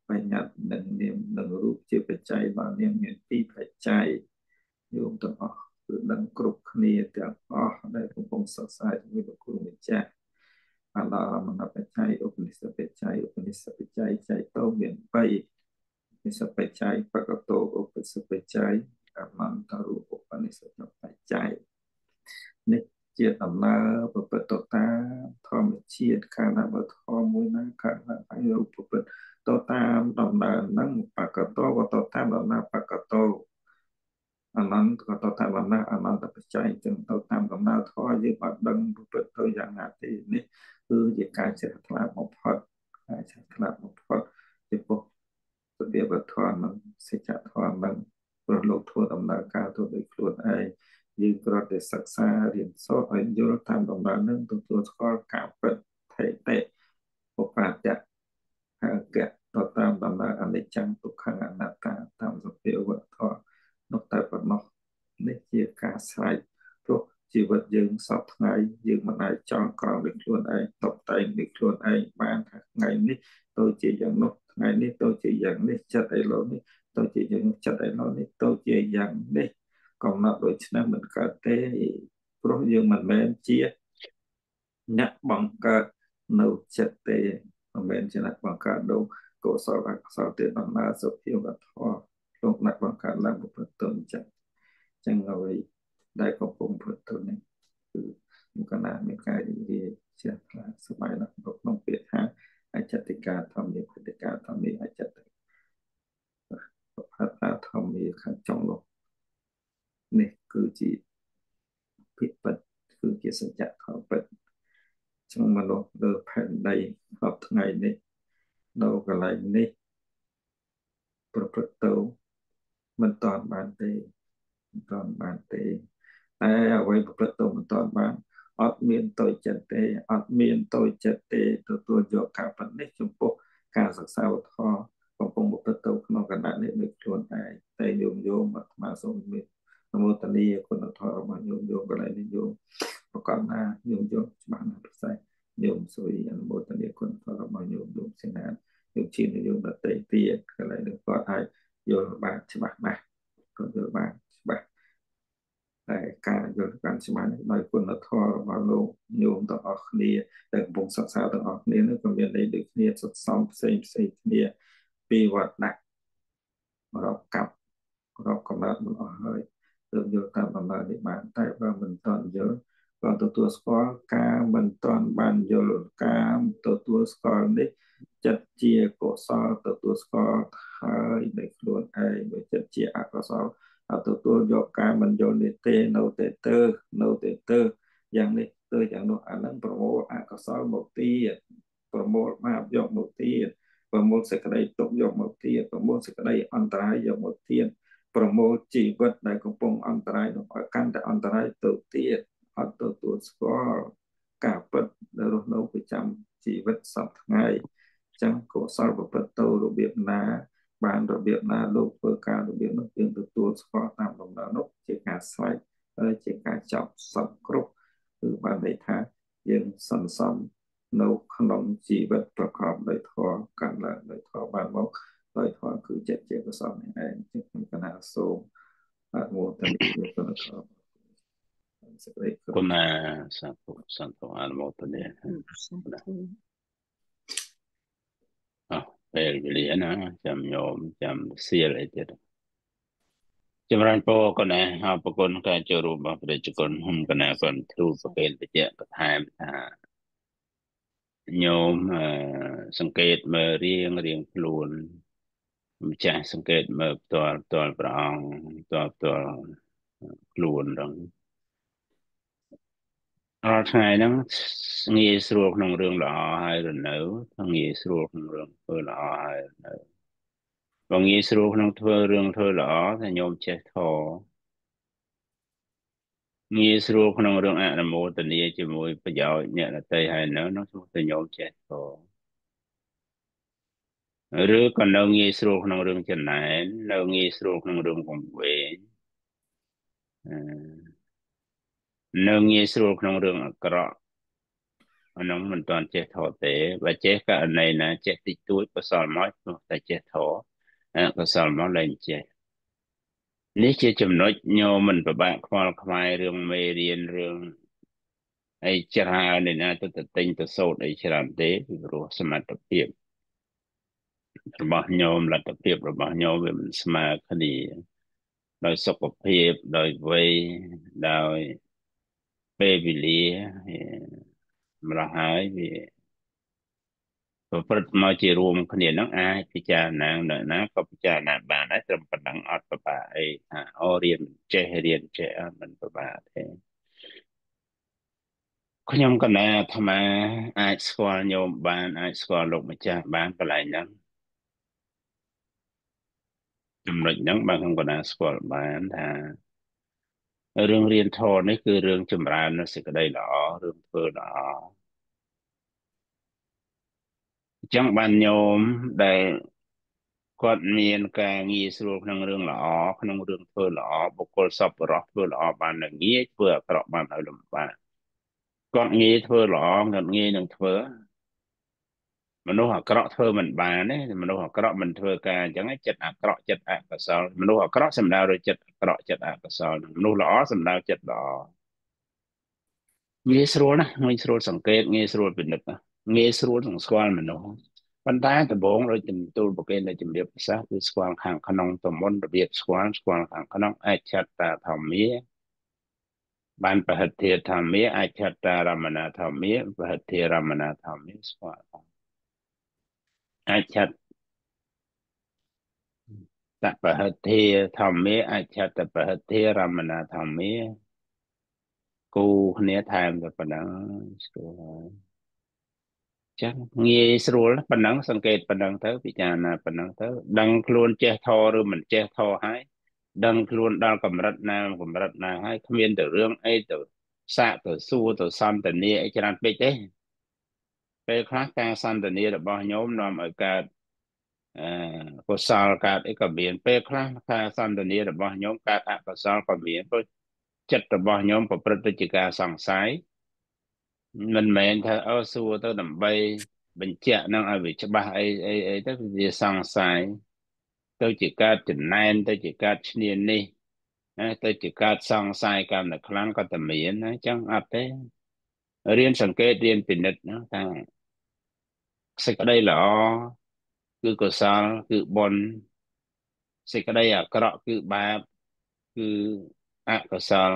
បញ្ញត្តិនិងនាមនិងរូបជាបច្ច័យដល់នាមមានពីរបច្ច័យយោមទាំងអស់គឺដឹងគ្រប់គ្នាទាំងអស់ដែលកំពុងសិក្សាជាមួយលោកគ្រូម្ចាស់ អឡរមណបច្ច័យឧបនិស្សបច្ច័យឧបនិស្សបច្ច័យចៃតោមាន3និស្សបច្ច័យបកតោឧបនិស្សបច្ច័យអមន្តរូបឧបនិស្សបច្ច័យនេះជាដំណើរប្រព្រឹត្តទៅតាមធម្មជាតិកាលណាបើធម៌មួយណាកាលណាឲ្យរូបប្រព្រឹត្តទៅតាមដំណើរហ្នឹងបកតោក៏ទៅតាមដំណើរបកតោអនន្តក៏ទៅតាមដំណើរអនន្តបច្ច័យចឹងទៅតាមដំណើរធម៌យើងអត់ដឹងប្រព្រឹត្តទៅយ៉ាងណាទេនេះ គឺជាការជ្រះថ្លាបំផុតការជ្រះថ្លាបំផុតចំពោះសតិវធម៌នឹងសេចក្ដីធម៌នឹងប្រលោកធ្វើដំណើរការទៅដោយខ្លួនឯងយើងគ្រាន់តែសិក្សារៀនសូត្រឲ្យយល់តាមដំណើរនឹងទទួលស្គាល់ការពិតថេតិឧបាទៈហើកៈទៅតាមដំណើរអនិច្ចំទុក្ខអនត្តាតាមសភាវៈធម៌នោះតែប៉ុណ្ណោះនេះជាការស្រេចព្រោះ ជីវិតយើងសពថ្ងៃយើងមិនអាចចង់ក្រោមដោយខ្លួនឯងតបតែងដោយខ្លួនឯងបានថាថ្ងៃនេះទៅជាយ៉ាងនោះថ្ងៃនេះទៅជាយ៉ាងនេះចិត្តឥឡូវនេះទៅជាយ៉ាងនេះចិត្តឥឡូវនេះទៅជាយ៉ាងនេះកំណត់ដូចឆ្នាំមិនកើតទេព្រោះយើងមិនមែនជាអ្នកបង្កើតនៅចិត្តទេមិនមែនជាអ្នកបង្កើតនៅកុសលអកុសលទេដំណើរសុភាវធម៌លោកអ្នកបង្កើតឡើងប្រព្រឹត្តទៅអញ្ចឹងចឹងអ្វី ដែលកំពុងធ្វើទៅនេះគឺមកណាមានការរីករាយជ្រះថ្លាសប្បាយណាស់ក្នុងពាក្យថាអចតិកាធម្មាពុទ្ធកាធម្មាអចតិផាតាធម្មាខាងចុងនោះនេះគឺជាពាក្យពិតគឺជាសច្ចធម៌ពិតចឹងមនុស្សលើផែនដីសពថ្ងៃនេះនៅកន្លែងនេះប្រព្រឹត្តទៅមិនតាន់បានទេមិនតាន់បានទេ តែអ្វីប្រព្រឹត្តទៅមិនតាន់បានអត់មានតូចចិត្តទេអត់មានតូចចិត្តទេទទួលយកការប៉ុណ្នេះចំពោះការសិក្សាវធកំពុងប្រព្រឹត្តទៅក្នុងគណៈនេះដូចខ្លួនឯងតែយោមយោមអាត្មាសូមមាននមោទនីគុណធម៌របស់យោមយោមកន្លែងនេះយោមប្រកបណាយោមយោច្បាស់ណាស់ពិសេសយោមសុយអនុមោទនីគុណធម៌របស់យោមយោមសេនាយោមជាយោមដតេទៀតកន្លែងនេះគាត់អាចយល់បានច្បាស់ណាស់គាត់យល់បានច្បាស់តែការយល់កាន់ ច្បាស់នេះដោយគុណធម៌របស់លោកញោមទាំងអស់គ្នាដែលកំពុងសិក្សាទាំងអស់គ្នានោះក៏មានន័យដូចគ្នាសុទ្ធសំផ្សេងផ្សេងគ្នាពីវត្តដាក់រាប់កាប់រាប់កំណត់មិនអស់ហើយទើបយល់តាមដំណើរនេះបានតែបើមិនតន់យល់ក៏ទទួលស្គាល់ការមិនតន់បានយល់ការទទួលស្គាល់នេះចិត្តជាកុសលទទួលស្គាល់ហើយដោយខ្លួនឯងបើចិត្តជាអកុសលអត់ ទទួលយកការមិនយល់នេះទេនៅតែទៅនៅតែទៅយ៉ាងនេះទៅយ៉ាងនោះអានឹងប្រមូលអកុសលមកទៀតប្រមូលបាបយកមកទៀតប្រមូលសេចក្តីទុកយកមកទៀតប្រមូលសេចក្តីអន្តរាយយកមកទៀតប្រមូលជីវិតដែលកំពុងអន្តរាយនោះឲ្យកាន់តែអន្តរាយទៅទៀតអត់ទទួលស្គាល់ការពិតដែលរស់នៅប្រចាំជីវិតសពថ្ងៃចឹងកុសលប្រព្រឹត្តទៅរបៀបណា បានរបៀបណាលោកធ្វើការរបៀបនោះយើងទទួលស្គាល់តាមដំណើរនោះជាការស្រេចហើយជាការចាប់សពគ្រប់គឺបានន័យថាយើងសន្សំនៅក្នុងជីវិតប្រកបដោយធម៌កាន់ឡើងដោយធម៌បានមកដោយធម៌គឺចិត្តជាកុសលនេះឯងជាខ្ញុំកណាសូមអនុមោទនាគុណធម៌សេចក្តីគោរគុពណណាសាធុសាធុអនុមោទនាអស់ ពេលវេលាណាចាំញោមចាំសៀលអីទៀតចម្រើនពរគុណណាអរគុណការចូលរួមរបស់ប្រជាជនហ៊ុំកណាគុណទ្រូប្រកេលបច្ចៈបន្ថែមថាញោមអឺសង្កេតមើលរៀងរៀងខ្លួនម្ចាស់សង្កេតមើលផ្ទាល់ផ្ទាល់ព្រះអង្គផ្ទាល់ផ្ទាល់ខ្លួនដល់ រាល់ថ្ងៃហ្នឹងងាយស្រួលក្នុងរឿងល្អហើយរនៅងាយស្រួលក្នុងរឿងធ្វើល្អហើយរនៅបើងាយស្រួលក្នុងធ្វើរឿងធ្វើល្អតែញោមចេះធរងាយស្រួលក្នុងរឿងអនុមោទនាជាមួយប្រយោជន៍អ្នកដតីហើយនៅនោះទោះតែញោមចេះធរឬក៏នៅងាយស្រួលក្នុងរឿងចំណែននៅងាយស្រួលក្នុងរឿងកង្វែងអឺ នៅងាយស្រួលក្នុងរឿងអាក្រក់អានោះមិនទាន់ចេះធរទេបើចេះករណីណាចេះតិចតួចកុសលមកទោះតែចេះធរអកុសលមកលែងចេះនេះជាចំណុចញោមមិនប្របាក់ខ្វល់ខ្វាយរឿងមេរៀនរឿងអីច្រើននេះណាទៅទៅទិញទៅសូត្រអីច្រើនទេពីព្រោះសមត្ថភាពរបស់ញោមលទ្ធភាពរបស់ញោមវាមិនស្មើគ្នាដោយសុខភាពដោយវ័យដោយ ពេលវេលាម្ល៉េះហើយវាប្រព្រឹត្តមកជារួមគ្នានឹងអាចពិចារណានៅណាក៏ពិចារណាបានដែរត្រឹមប៉ុណ្ណឹងអត់ប្របាអីថាអូរៀនមិនចេះរៀនចេះអត់មិនប្របាទេខ្ញុំកណាអាត្មាអាចស្គាល់ញោមបានអាចស្គាល់លោកម្ចាស់បានកន្លែងហ្នឹងចំណុចហ្នឹងបើខ្ញុំកណាស្គាល់បានថា រឿងរៀនធម៌នេះគឺរឿងចម្រើននៅសេចក្តីល្អរឿងធ្វើល្អអញ្ចឹងបានញោមដែលគាត់មានការងាយស្រួលក្នុងរឿងល្អក្នុងរឿងធ្វើល្អបុគ្គលសពរោះធ្វើល្អបានងាយធ្វើអាក្រក់បានឲ្យលំបាកគាត់ងាយធ្វើល្អគាត់ងាយនឹងធ្វើ មនុស្សអាក្រក់ធ្វើមិនបានទេមនុស្សអាក្រក់មិនធ្វើការអញ្ចឹងចិត្តអាក្រក់ចិត្តអកុសលមនុស្សអាក្រក់សំដៅលើចិត្តអាក្រក់ចិត្តអកុសលមនុស្សល្អសំដៅចិត្តល្អងាយស្រួលណាងាយស្រួលសង្កេតងាយស្រួលពិនិត្យងាយស្រួលនឹងស្គាល់មនុស្សប៉ុន្តែដំបូងដូចជំទូលប្រកេននៃជំរាបប្រសាសគឺស្គាល់ខាងក្នុងតំមុនរបៀបស្គាល់ស្គាល់ខាងក្នុងអច្ឆតាធម្មាបានប្រហិទ្ធិធម្មាអច្ឆតារមណាធម្មាប្រហិទ្ធិរមណាធម្មាស្គាល់អ ច្ឆតតបហិទ្ធិធម្មាអច្ឆតបហិទ្ធិរមណាធម្មាគូគ្នាថែមទៅប៉ុណ្ណឹងស្គាល់ហើយចឹងងាយស្រួលប៉ុណ្ណឹងសង្កេតប៉ុណ្ណឹងទៅពិចារណាប៉ុណ្ណឹងទៅដឹងខ្លួនចេះធរឬមិនចេះធរហើយដឹងខ្លួនដល់កម្រិតណាកម្រិតណាហើយគ្មានទៅរឿងអីទៅសាកទៅសួរទៅសន្តានាអីច្រើនពេកទេ ពេលខ្លះការសន្តានារបស់ញោមនាំឲ្យកើតអឺកុសលកើតអីក៏មានពេលខ្លះការសន្តានារបស់ញោមកើតអកុសលក៏មានព្រោះចិត្តរបស់ញោមប្រព្រឹត្តទៅជាការសង្ស័យមិនមែនថាអូសួរទៅដើម្បីបញ្ជាក់នឹងឲ្យវាច្បាស់អីអីអីទៅវាសង្ស័យទៅជាកើតចំណែនទៅជាកើតឈ្នានេះណាទៅជាកើតសង្ស័យកម្មនៅខ្លាំងក៏តែមានណាអញ្ចឹងអត់ទេ រៀនសង្កេតរៀនពិនិត្យណាថាសេចក្តីល្អគឺកុសលគឺបុណ្យសេចក្តីអាក្រក់គឺបាបគឺអកុសល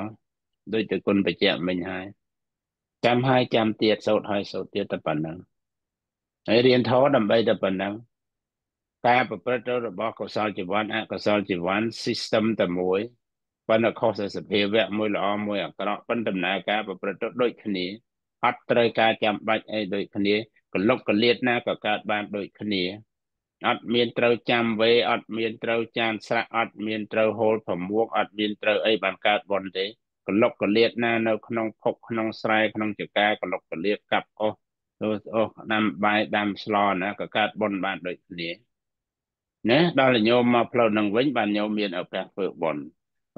ដូចតែគុណបច្ចៈមិញហើយចាំហើយចាំទៀតសូត្រហើយសូត្រទៀតតែប៉ុណ្ណឹងហើយរៀនធម៌ដើម្បីតែប៉ុណ្ណឹងការប្រព្រឹត្តរបស់កុសលជីវ័នអកុសលជីវ័ន system តែមួយប៉ុន្តែខុសទៅសភាវៈមួយល្អមួយអាក្រក់ប៉ុន្តែដំណើរការប្រព្រឹត្តទៅដូចគ្នា អត់ត្រូវការចាំបាច់អីដូចគ្នាកលុកកលៀតណាក៏កើតបានដូចគ្នាអត់មានត្រូវចាំវេអត់មានត្រូវចានស្រាក់អត់មានត្រូវហូលប្រមួកអត់មានត្រូវអីបានកើតបនទេកលុកកលៀតណានៅក្នុងភពក្នុងស្រែក្នុងចកាកលុកកលៀតកាប់អស់ទៅអស់ដាំបាយដាំស្លណាក៏កើតបនបានដូចគ្នាណាដល់ញោមមកផ្លូវនឹងវិញបានញោមមានឱកាសធ្វើបន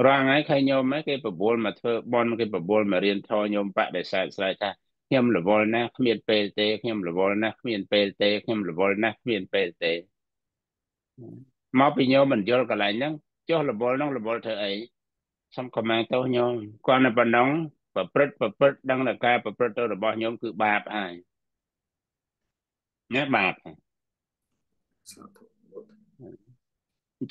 រាល់ថ្ងៃឃើញញោមហ្នឹងគេបបួលមកធ្វើបនគេបបួលមករៀនធម៌ញោមបដិសេធស្រែកថា ខ្ញុំរវល់ណាស់គ្មានពេលទេខ្ញុំរវល់ណាស់គ្មានពេលទេខ្ញុំរវល់ណាស់គ្មានពេលទេមកពីញោមមិនយល់កន្លែងហ្នឹងចុះរវល់ហ្នឹងរវល់ធ្វើអីសុំកម្មាទោសញោមគាត់នៅប៉ុណ្ណឹងប្រព្រឹត្តប្រព្រឹត្តដឹងតែការប្រព្រឹត្តទៅរបស់ញោមគឺបាបហើយណាបាប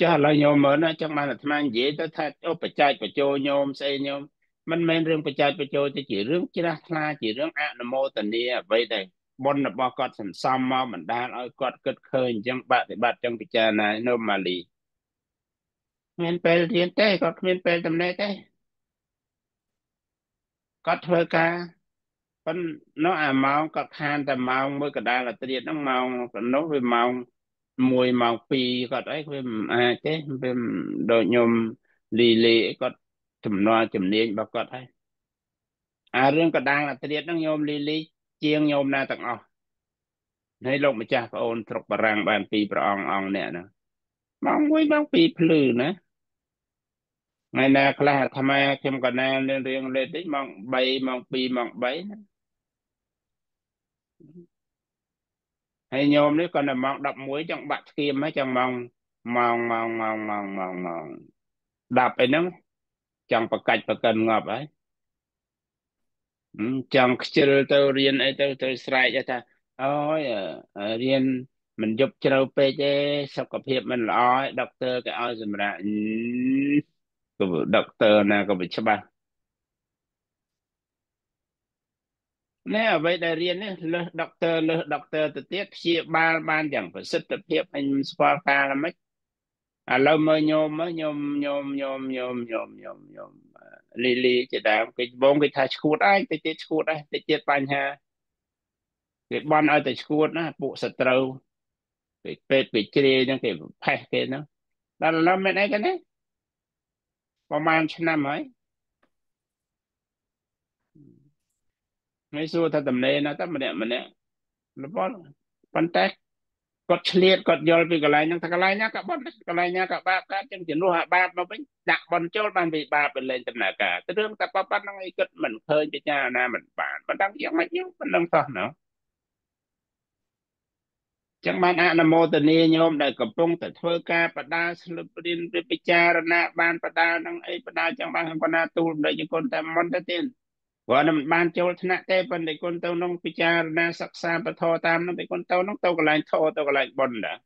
ចាឥឡូវញោមមើលណាចឹងបានអាត្មានិយាយទៅថាអូបច្ច័យបញ្ចោញោមស្អីញោម មិនមែនរឿងបច្ច័យបញ្ចោទេជារឿងជ្រះថ្លាជារឿងអនុមោទនាអ្វីដែលបុណ្យរបស់គាត់សន្សំមកបណ្ដាលឲ្យគាត់គិតឃើញអញ្ចឹងបប្រតិបត្តិចឹងពិចារណានៅម៉ាលីមានពេលរៀនទេគាត់គ្មានពេលតំណេះទេគាត់ធ្វើការប៉ុន្តែនោះអាម៉ោងគាត់ខានតែម៉ោងមួយកដាលអាត្រៀតហ្នឹងម៉ោងនោះវាម៉ោង1ម៉ោង2គាត់អីវាមិនអាចទេវាដូចខ្ញុំលីលីគាត់ ចំនួនជំនាញរបស់គាត់ហើយអារឿងកដាលអាត្រៀតហ្នឹងញោមលីលីជាងញោមណាទាំងអស់ហើយលោកម្ចាស់ប្អូនស្រុកបារាំងបានពីព្រះអង្គអង្គអ្នកណាម៉ោង1ម៉ោង2ភ្លឺណាថ្ងៃណាខ្លះអាត្មាខ្ញុំកណាលរៀងរៀងលេតតិចម៉ោង3ម៉ោង2ម៉ោង3ណាហើយញោមនេះគាត់នៅម៉ោង11ចង់បាក់ស្គៀមហើយចង់ម៉ោងម៉ោងម៉ោងម៉ោងម៉ោងម៉ោងម៉ោង10អីហ្នឹង ចង់ប្រកាច់ប្រកិនងាប់ហើយចង់ខ្ជិលទៅរៀនអីទៅទៅស្រែកថាអូយរៀនមិនយប់ជ្រៅពេកទេសុខភាពមិនល្អឯដុកទ័រគេឲ្យសម្រាប់ក៏ដុកទ័រណាក៏វាច្បាស់ណែអ្វីដែលរៀននេះលើសដុកទ័រលើសដុកទ័រទៅទៀតព្យាបាលបានយ៉ាងប្រសិទ្ធភាពអញស្គាល់ការល្មិច ឥឡូវមើលញោមញោមញោមញោមញោមញោមញោមញោមលីលីជាដើមគេបងគេថាឈួតអើយតិចទៀតឈួតអើយតិចទៀតបញ្ហាគេបន់ឲ្យតែឈួតណាពួកសត្រូវគេពេទ្យគេជ្រាយហ្នឹងគេផេះគេហ្នឹងដល់ឥឡូវមិនអីគេណាប្រហែលឆ្នាំហើយហើយសួរថាតំណេណាតែម្នាក់ម្នាក់របស់ប៉ុន្តែ គាត់ឆ្លៀតគាត់យល់ពីកន្លែងហ្នឹងថាកន្លែងណាក៏បន់កន្លែងណាក៏បាបកើតចឹងជំនួសអាបាបមកវិញដាក់បន់ចូលបានពីបាបទៅលេងដំណើរការទៅរឿងតែប៉ុណ្្នឹងឯងគិតមិនឃើញពិចារណាមិនបានមិនដឹងយ៉ាងម៉េចយើងមិនដឹងសោះណាចឹងបានអនុមោទនាញោមដែលកំពុងតែធ្វើការបដាស្លឹបរៀនពិចារណាបានបដានឹងអីបដាចឹងបានគាត់ណាទូលដូចជាគុណតែមុនទៅទៀត គាត់មិនបានចូលថ្នាក់ទេប៉ុន្តែគុណទៅក្នុងពិចារណាសិក្សាពធតាមនោះពីគុណទៅនោះទៅកន្លែងធទៅកន្លែងបុណ្យដែរ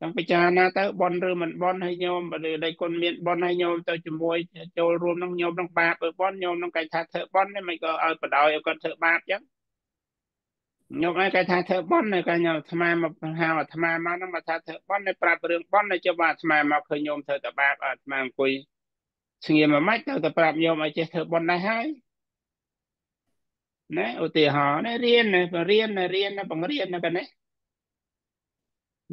ទាំងពិចារណាទៅបនឬមិនបនឲ្យញោមឬដៃគុណមានបនឲ្យញោមទៅជាមួយចូលរួមនឹងញោមនឹងបាបទៅបនញោមនឹងកាយថាធ្វើបននេះមិនក៏ឲ្យបដ ாய் ឲ្យគាត់ធ្វើបាបចឹងញោមឯងគេថាធ្វើបន់នៅកាញោមអាត្មាមកហៅអាត្មាមកហ្នឹងមកថាធ្វើបន់នៅប្រាប់រឿងបន់នៅចុះអាត្មាមកឃើញញោមធ្វើតែបាបអាត្មាអង្គុយ ស្ងៀមមិនម៉េចទៅតែប្រាប់ញោមឲ្យចេះធ្វើបន់ដែរហើយណាឧទាហរណ៍ណារៀនណារៀនណារៀនណាបង្រៀនណាកណេះ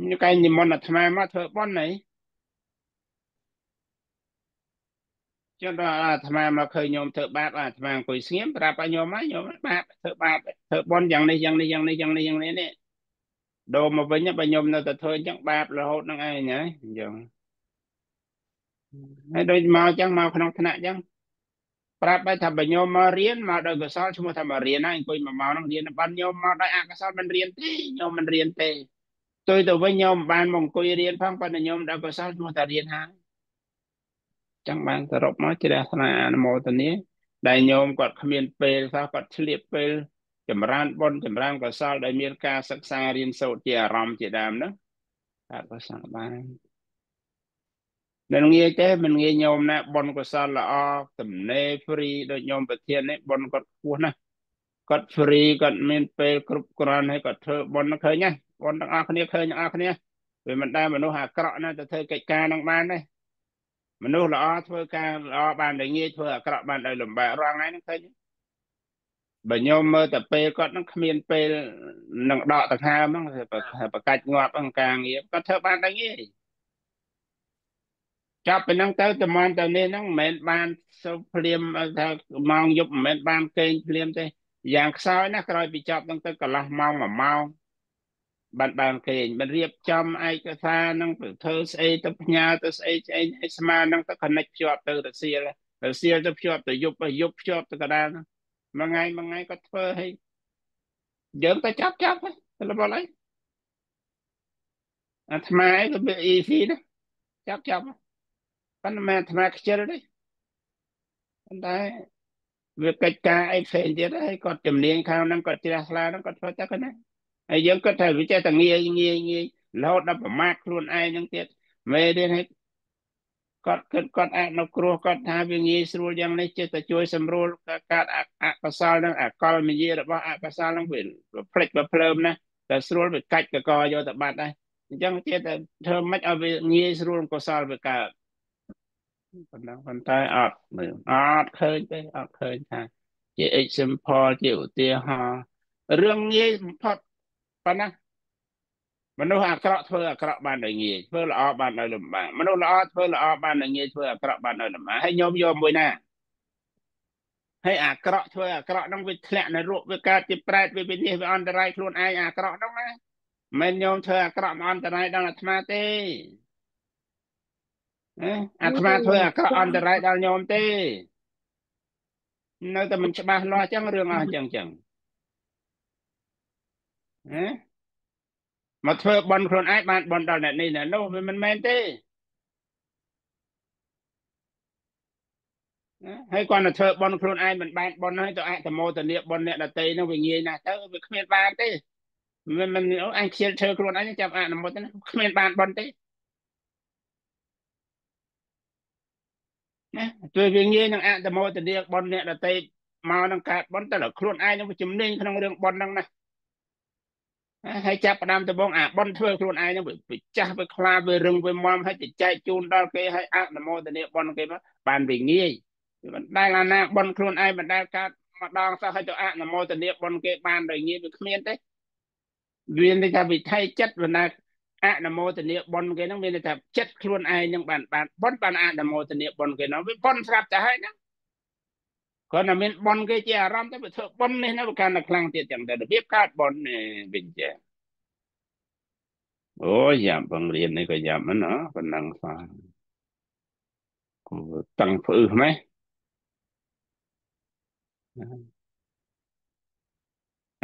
ញកែនិមន្តអាត្មាមកធ្វើបន់ហីចុះដល់អាត្មាមកឃើញញោមធ្វើបាបអាត្មាអង្គុយស្ងៀមប្រាប់ឲ្យញោមមកញោមបាបធ្វើបាបធ្វើបន់យ៉ាងនេះយ៉ាងនេះយ៉ាងនេះយ៉ាងនេះយ៉ាងនេះនេះដូរមកវិញបើញោមនៅតែធ្វើអញ្ចឹងបាបរហូតនឹងឯងហើយអញ្ចឹង ហើយដូចមកអញ្ចឹងមកក្នុងថ្នាក់អញ្ចឹងប្រាប់ឲ្យថាបើញោមមករៀនមកដោយកសលឈ្មោះថាមករៀនហើយអង្គុយមកមកនឹងរៀនបានញោមមកដោយអកសលមិនរៀនទេញោមមិនរៀនទេទុយទៅវិញញោមបានមកអង្គុយរៀនផងប៉ុន្តែញោមដោយកសលឈ្មោះថារៀនហើយចឹងបានសរុបមកជ្រះថ្នាអនុមោទនាដែលញោមគាត់គ្មានពេលសោះគាត់ឆ្លៀតពេលចម្រើនបុណ្យចម្រើនកុសលដែលមានការសិក្សារៀនសូត្រជាអារម្មណ៍ជាដើមនោះកើតកុសលបាន មិនងាយទេមិនងាយញោមណាបុណ្យកុសលល្អទំនេរ free ដូចញោមប្រធាននេះបុណ្យគាត់ខ្ពស់ណាស់គាត់ free គាត់មានពេលគ្រប់គ្រាន់ហើយគាត់ធ្វើបុណ្យឃើញណាបុណ្យទាំងអស់គ្នាឃើញទាំងអស់គ្នាវាមិនដែលមនុស្សអាក្រក់ណាទៅធ្វើកិច្ចការនឹងបានទេមនុស្សល្អធ្វើការល្អបានតែងាយធ្វើអាក្រក់បានដោយលំបាករងថ្ងៃហ្នឹងឃើញបើញោមមើលតែពេលគាត់នឹងគ្មានពេលនឹងដកដង្ហើមហ្នឹងបកាច់ងាប់ហ្នឹងការងារគាត់ធ្វើបានតែងាយ ចាប់ពីហ្នឹងទៅតំនទៅនេះហ្នឹងមិនមែនបានសុភ្លាមថាម៉ោងយប់មិនមែនបានគេងភ្លាមទេយ៉ាងខ្សោយណាក្រោយពីចប់ហ្នឹងទៅកន្លះម៉ោងមួយម៉ោងបានបានគេងមិនរៀបចំឯកសារហ្នឹងទៅធ្វើស្អីទៅផ្ញើទៅស្អីស្អីឲ្យស្មានហ្នឹងទៅ connect ភ្ជាប់ទៅរសៀលរសៀលទៅភ្ជាប់ទៅយប់យប់ភ្ជាប់ទៅកដាលហ្នឹងមួយថ្ងៃមួយថ្ងៃគាត់ធ្វើឲ្យយើងទៅចាប់ចាប់ទៅរបស់អីអាត្មាអីក៏វា easy ណាចាប់ចាប់ ប៉ុន្តែអាត្មាខ្ជិលទេប៉ុន្តែវាកិច្ចការអីផ្សេងទៀតហើយគាត់ជំនាញខាងហ្នឹងគាត់ជ្រះថ្លាហ្នឹងគាត់ធ្វើតែគាត់ណាហើយយើងគាត់ថាវាចេះតែងាយងាយងាយរហូតដល់ប្រមាថខ្លួនឯងហ្នឹងទៀតមេរៀនឲ្យគាត់គិតគាត់អនុគ្រោះគាត់ថាវាងាយស្រួលយ៉ាងនេះចេះតែជួយសម្រួលការអកុសលនឹងអកលមយារបស់អកុសលនឹងវាផ្លិចវាភ្លើមណាតែស្រួលវាកាច់កកយកទៅបាត់ដែរអញ្ចឹងចេះតែធ្វើម៉េចឲ្យវាងាយស្រួលកុសលវាកើត ប៉ុណ្ណឹងប៉ុន្តែអត់មើលអត់ឃើញទេអត់ឃើញថាជា example ជាឧទាហរណ៍រឿងងាយបំផុតប៉ុណ្ណាមនុស្សអាក្រក់ធ្វើអាក្រក់បានដោយងាយធ្វើល្អបានដោយលំបាកមនុស្សល្អធ្វើល្អបានដោយងាយធ្វើអាក្រក់បានដោយលំបាកហើយញោមយកមួយណាហើយអាក្រក់ធ្វើអាក្រក់ហ្នឹងវាធ្លាក់នៅរកវាកើតជាប្រែតវាវិនិច្ឆ័យវាអន្តរាយខ្លួនឯងអាក្រក់ហ្នឹងណាមិនញោមធ្វើអាក្រក់មិនអន្តរាយដល់អាត្មាទេ អាត្មាធ្វើអាក្រក់អន្តរាយដល់ញោមទេ នៅតែមិនច្បាស់លាស់អញ្ចឹងរឿងអស់អញ្ចឹងអញ្ចឹងហ៎មកធ្វើបន់ខ្លួនឯងបានបន់ដល់អ្នកនេះអ្នកនោះវាមិនមែនទេហើយគាត់ទៅធ្វើបន់ខ្លួនឯងមិនបានបន់ហើយទៅអតមោទនីបន់អ្នកដតីនោះវាងាយណាស់ទៅវាគ្មានបានទេមិនមិនអញខ្ជិលធ្វើខ្លួនឯងចាប់អនុមោទនីគ្មានបានបន់ទេ ណាជួយវាងាយនឹងអតមោទនីបន់អ្នកដតីមកនឹងកើតបន់តែខ្លួនឯងនឹងជំនាញក្នុងរឿងបន់ហ្នឹងណាហើយចាប់ផ្ដើមដំបងអាប៉ុនធ្វើខ្លួនឯងហ្នឹងវាចាស់វាខ្លាវារឹងវាមមហើយទៅចែកជូនដល់គេហើយអនុមោទនាប៉ុនគេបានវាងាយមិនដែលអាណាប៉ុនខ្លួនឯងមិនដែលកាតម្ដងសោះហើយទៅអនុមោទនាប៉ុនគេបានដោយងាយវាគ្មានទេវានថាវិថីចិត្តវណ្ណា អនុមោទនាប៉ុនគេហ្នឹងមានថាចិត្តខ្លួនឯងហ្នឹងបានបានប៉ុនបានអនុមោទនាប៉ុនគេហ្នឹងវាប៉ុនស្រាប់តែហើយហ្នឹងគាត់តែមានប៉ុនគេជាអារម្មណ៍ទៅវាធ្វើប៉ុននេះណាវាកាន់តែខ្លាំងទៀតចឹងទៅរបៀបកើតប៉ុនវិញចាអូយ៉ាប់បង្រៀននេះក៏យ៉ាប់ហ្នឹងណាប៉ុណ្ណឹងសោះគូតាំងផ្អឹសម៉េះ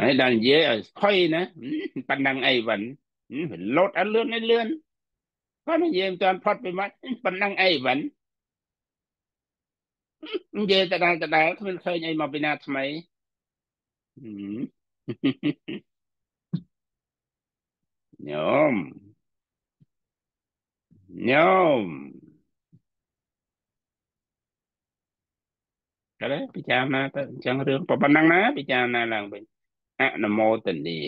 ហើយដល់និយាយឲ្យស្ខុយណាប៉ុណ្ណឹងអីវិញ លោតអត់លឿនឯលឿនគាត់និយាយមិនទាន់ផុតពីមកប៉ុណ្ណឹងអីវិញនិយាយតដែលតដែលគ្មានឃើញអីមកពីណាថ្មីញោមញោមក៏ពិចារណាទៅអញ្ចឹងរឿងប៉ុណ្ណឹងណាពិចារណាឡើងវិញ អនុមោទនី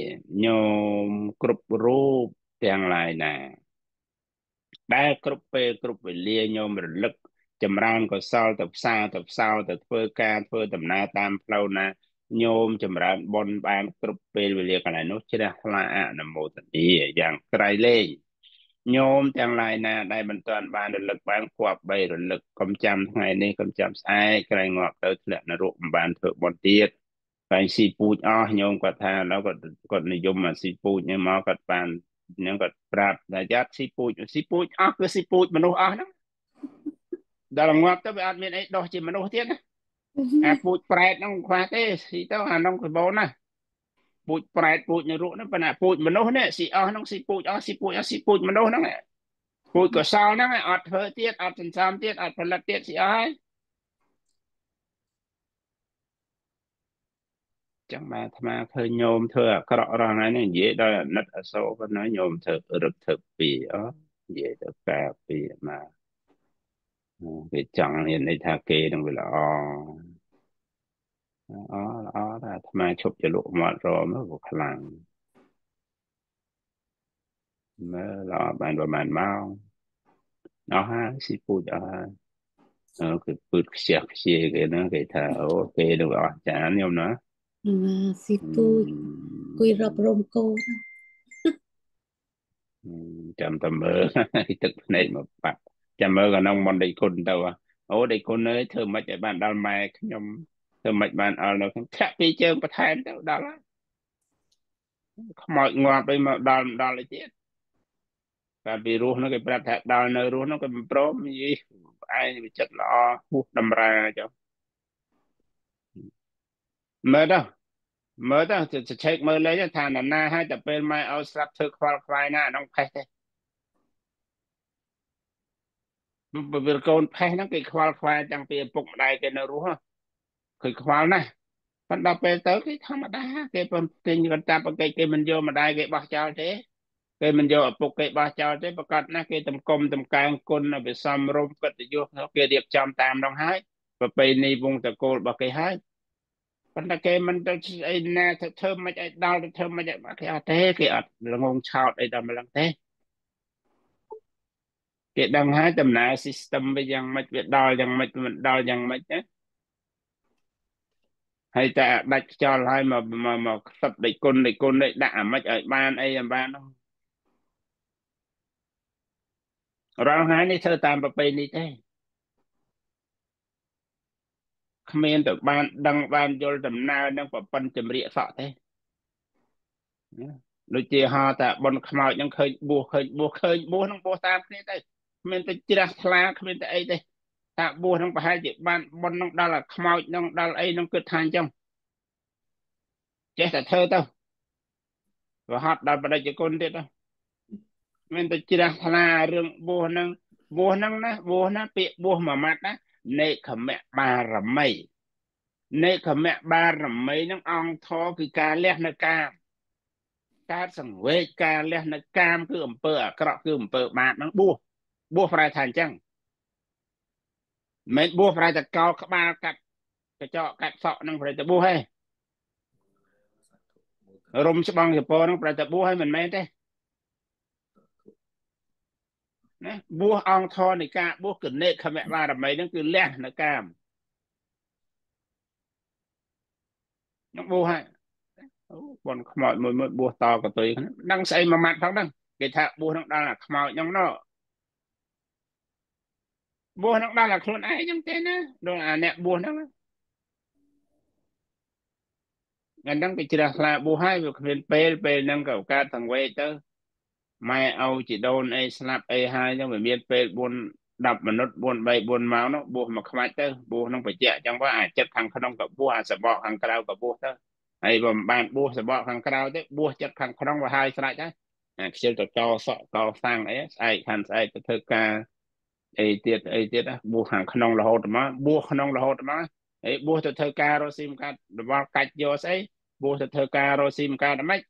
ញោមគ្រប់រូបទាំងឡាយណាដែលគ្រប់ពេលគ្រប់វេលាញោមរលឹកចម្រើនកុសលទៅផ្សារទៅផ្សោទៅធ្វើការធ្វើដំណើរតាមផ្លូវណាញោមចម្រើនបុណ្យបានគ្រប់ពេលវេលាកន្លែងនោះជ្រះថ្លាអនុមោទនីយ៉ាងក្រៃលែងញោមទាំងឡាយណាដែលមិនទាន់បានរលឹកបានគប់បីរលឹកកុំចាំថ្ងៃនេះកុំចាំស្អែកក្រែងងាប់ទៅធ្លាក់នរកមិនបានធ្វើបុណ្យទៀត តែស៊ីពូជអស់ញោមគាត់ថាដល់គាត់គាត់និយមអាស៊ីពូជនេះមកគាត់បានហ្នឹងគាត់ប្រាប់ថាយ៉ាត់ស៊ីពូជស៊ីពូជអស់គឺស៊ីពូជមនុស្សអស់ហ្នឹងដល់ងាប់ទៅវាអត់មានអីដោះជាមនុស្សទៀតណាអាពូជប្រែតហ្នឹងខ្វះទេស៊ីទៅអាហ្នឹងប្របូនណាពូជប្រែតពូជនរកហ្នឹងប៉ុន្តែពូជមនុស្សនេះស៊ីអស់ហ្នឹងស៊ីពូជអស់ស៊ីពូជអស់ស៊ីពូជមនុស្សហ្នឹងពូជកសលហ្នឹងអត់ធ្វើទៀតអត់សន្សំទៀតអត់ផលិតទៀតស៊ីអស់ហើយ ចឹងបាទអាត្មាឃើញញោមធ្វើអាក្រក់រងហ្នឹងនិយាយដល់អាណិតអសូរប៉ុណ្ណាញោមធ្វើរឹកធ្វើពីអនិយាយទៅការពីមកគេចង់មានន័យថាគេនឹងវាល្អអល្អតែអាត្មាឈប់ចលក់មាត់រមទៅខ្លាំងមើលល្អបានប្រហែលម៉ោងអស់ហើយស៊ីពូជអស់ហើយអឺគឺពឺតខ្ជះខ្ជាគេហ្នឹងគេថាអូពេលនោះអស់ចានខ្ញុំណា và xì tui quy rập rôm cô đó ចាំតែមើលទឹកភ្នែកមកបាក់ចាំមើលកណ្ដងមន្តដេកគុណទៅអូដេកគុណអើយធ្វើមិនឲ្យបានដល់ម៉ែខ្ញុំធ្វើមិនបានអល់នៅខ្ញុំធាក់ពីជើងបន្ថែមទៅដល់ហើយខ្មោចងាប់អីមកដល់ដល់ទៅទៀតកាលពីរស់នោះគេប្រាប់ថាដល់នៅរស់នោះគេមិនព្រមនិយាយឯងវាចិត្តល្អហួសតម្រាចុះមើលទៅ មើលទៅជឆែកមើលលេខថាណាណាឲ្យតែពេលម៉ែឲ្យស្រាប់ធ្វើខ្វល់ខ្វាយណាក្នុងផេះទេបើកូនផេះហ្នឹងគេខ្វល់ខ្វាយតាំងពីឪពុកម្ដាយគេនៅរស់គឺខ្វល់ណាស់ប៉ុន្តែពេលទៅគេធម្មតាគេពំទិញកន្តាបគេគេមិនយកម្ដាយគេបោះចោលទេគេមិនយកឪពុកគេបោះចោលទេប្រកាសណាស់គេតម្កុំតម្កើងគុណវិសមរម្យកិត្តិយសគេរៀបចំតាមនោះហើយប្រពៃណីវងតកូលរបស់គេហើយ ប៉ុន្តែគេមិនទៅអីណាទៅធ្វើមិនឲ្យដល់ទៅធ្វើមិនឲ្យគេអត់ទេគេអត់ល្ងងឆោតអីដល់ម្លឹងទេគេដឹងហើយដំណើរ system វាយ៉ាងម៉េចវាដល់យ៉ាងម៉េចមិនដល់យ៉ាងម៉េចណាហើយតែដាច់ខ្យល់ហើយមកមកខ្សឹបដេកគុណដេកគុណដេកដាក់អាម៉េចឲ្យបានអីឲ្យបាននោះរាល់ថ្ងៃនេះធ្វើតាមប្រពៃណីទេ គ្មានទៅបាន ដឹងបានយល់ដំណើរនឹងប្រពន្ធចម្រៀកសក់ទេដូចជាហៅថាបនខ្មោចនឹងឃើញបួសឃើញបួសឃើញបួសនឹងបួសតាមគ្នាទៅគ្មានទៅជ្រះថ្លាគ្មានទៅអីទេថាបួសនឹងប្រហែលជាបានបននឹងដល់ខ្មោចនឹងដល់អីនឹងគិតថាអញ្ចឹងចេះតែធ្វើទៅរហត់ដល់បដិជគុណទៀតទៅមានតែជ្រះថ្លារឿងបួសនឹងបួសនឹងណាបួសណាពាក្យបួសមួយម៉ាត់ណា នេខមៈបារមីនេខមៈបារមីនឹងអង្គធរគឺការលះនៅកាមការសង្វេគការលះនៅកាម គឺអំពើអាក្រក់គឺអំពើបាបនឹងបួសបួសប្រែថាអញ្ចឹងមិនបួសប្រែតែកោក្បាលកាត់កញ្ចក់កាត់សក់នឹងប្រែតែបួសទេរុំច្បាំងចពោនឹងប្រែតែបួសហើយមិនមែនទេ ណាបួសអង្គធរនៃការបួសគណេខមៈបារមីហ្នឹងគឺលះនៅកាមនឹងបួសហើយអូបនខ្មោចមួយមួយបួសតកតុយហ្នឹងដឹងស្អីមួយម៉ាត់ផងហ្នឹងគេថាបួសហ្នឹងដល់អាខ្មោចហ្នឹងណោះបួសហ្នឹងដល់អាខ្លួនឯងហ្នឹងទេណាដល់អាអ្នកបួសហ្នឹងហ្នឹងគេជ្រះថ្លាបួសហើយវាគ្មានពេលពេលហ្នឹងក៏កើតសង្វេគទៅ ម៉ែឲ្យជីដូនអីស្លាប់អីហើយហ្នឹងវាមានពេល4 10មិនិត4 3 4ម៉ោងនោះបួសមកខ្វាច់ទៅបួសនឹងបច្ចៈអញ្ចឹងបើអាចិត្តខាងក្នុងក៏បួសអាសបកខាងក្រៅក៏បួសទៅហើយបើមិនបានបួសសបកខាងក្រៅទេបួសចិត្តខាងក្នុងវាហើយស្រេចហើយអាខ្ជិលទៅតសក់តសាំងអីស្អែកខាងស្អែកទៅធ្វើការអីទៀតអីទៀតបួសខាងក្នុងរហូតមកបួសក្នុងរហូតមកហើយបួសទៅធ្វើការរស់ស៊ីមកាត់របស់កាច់យកស្អីបួសទៅធ្វើការរស់ស៊ីមកាត់ហ្មង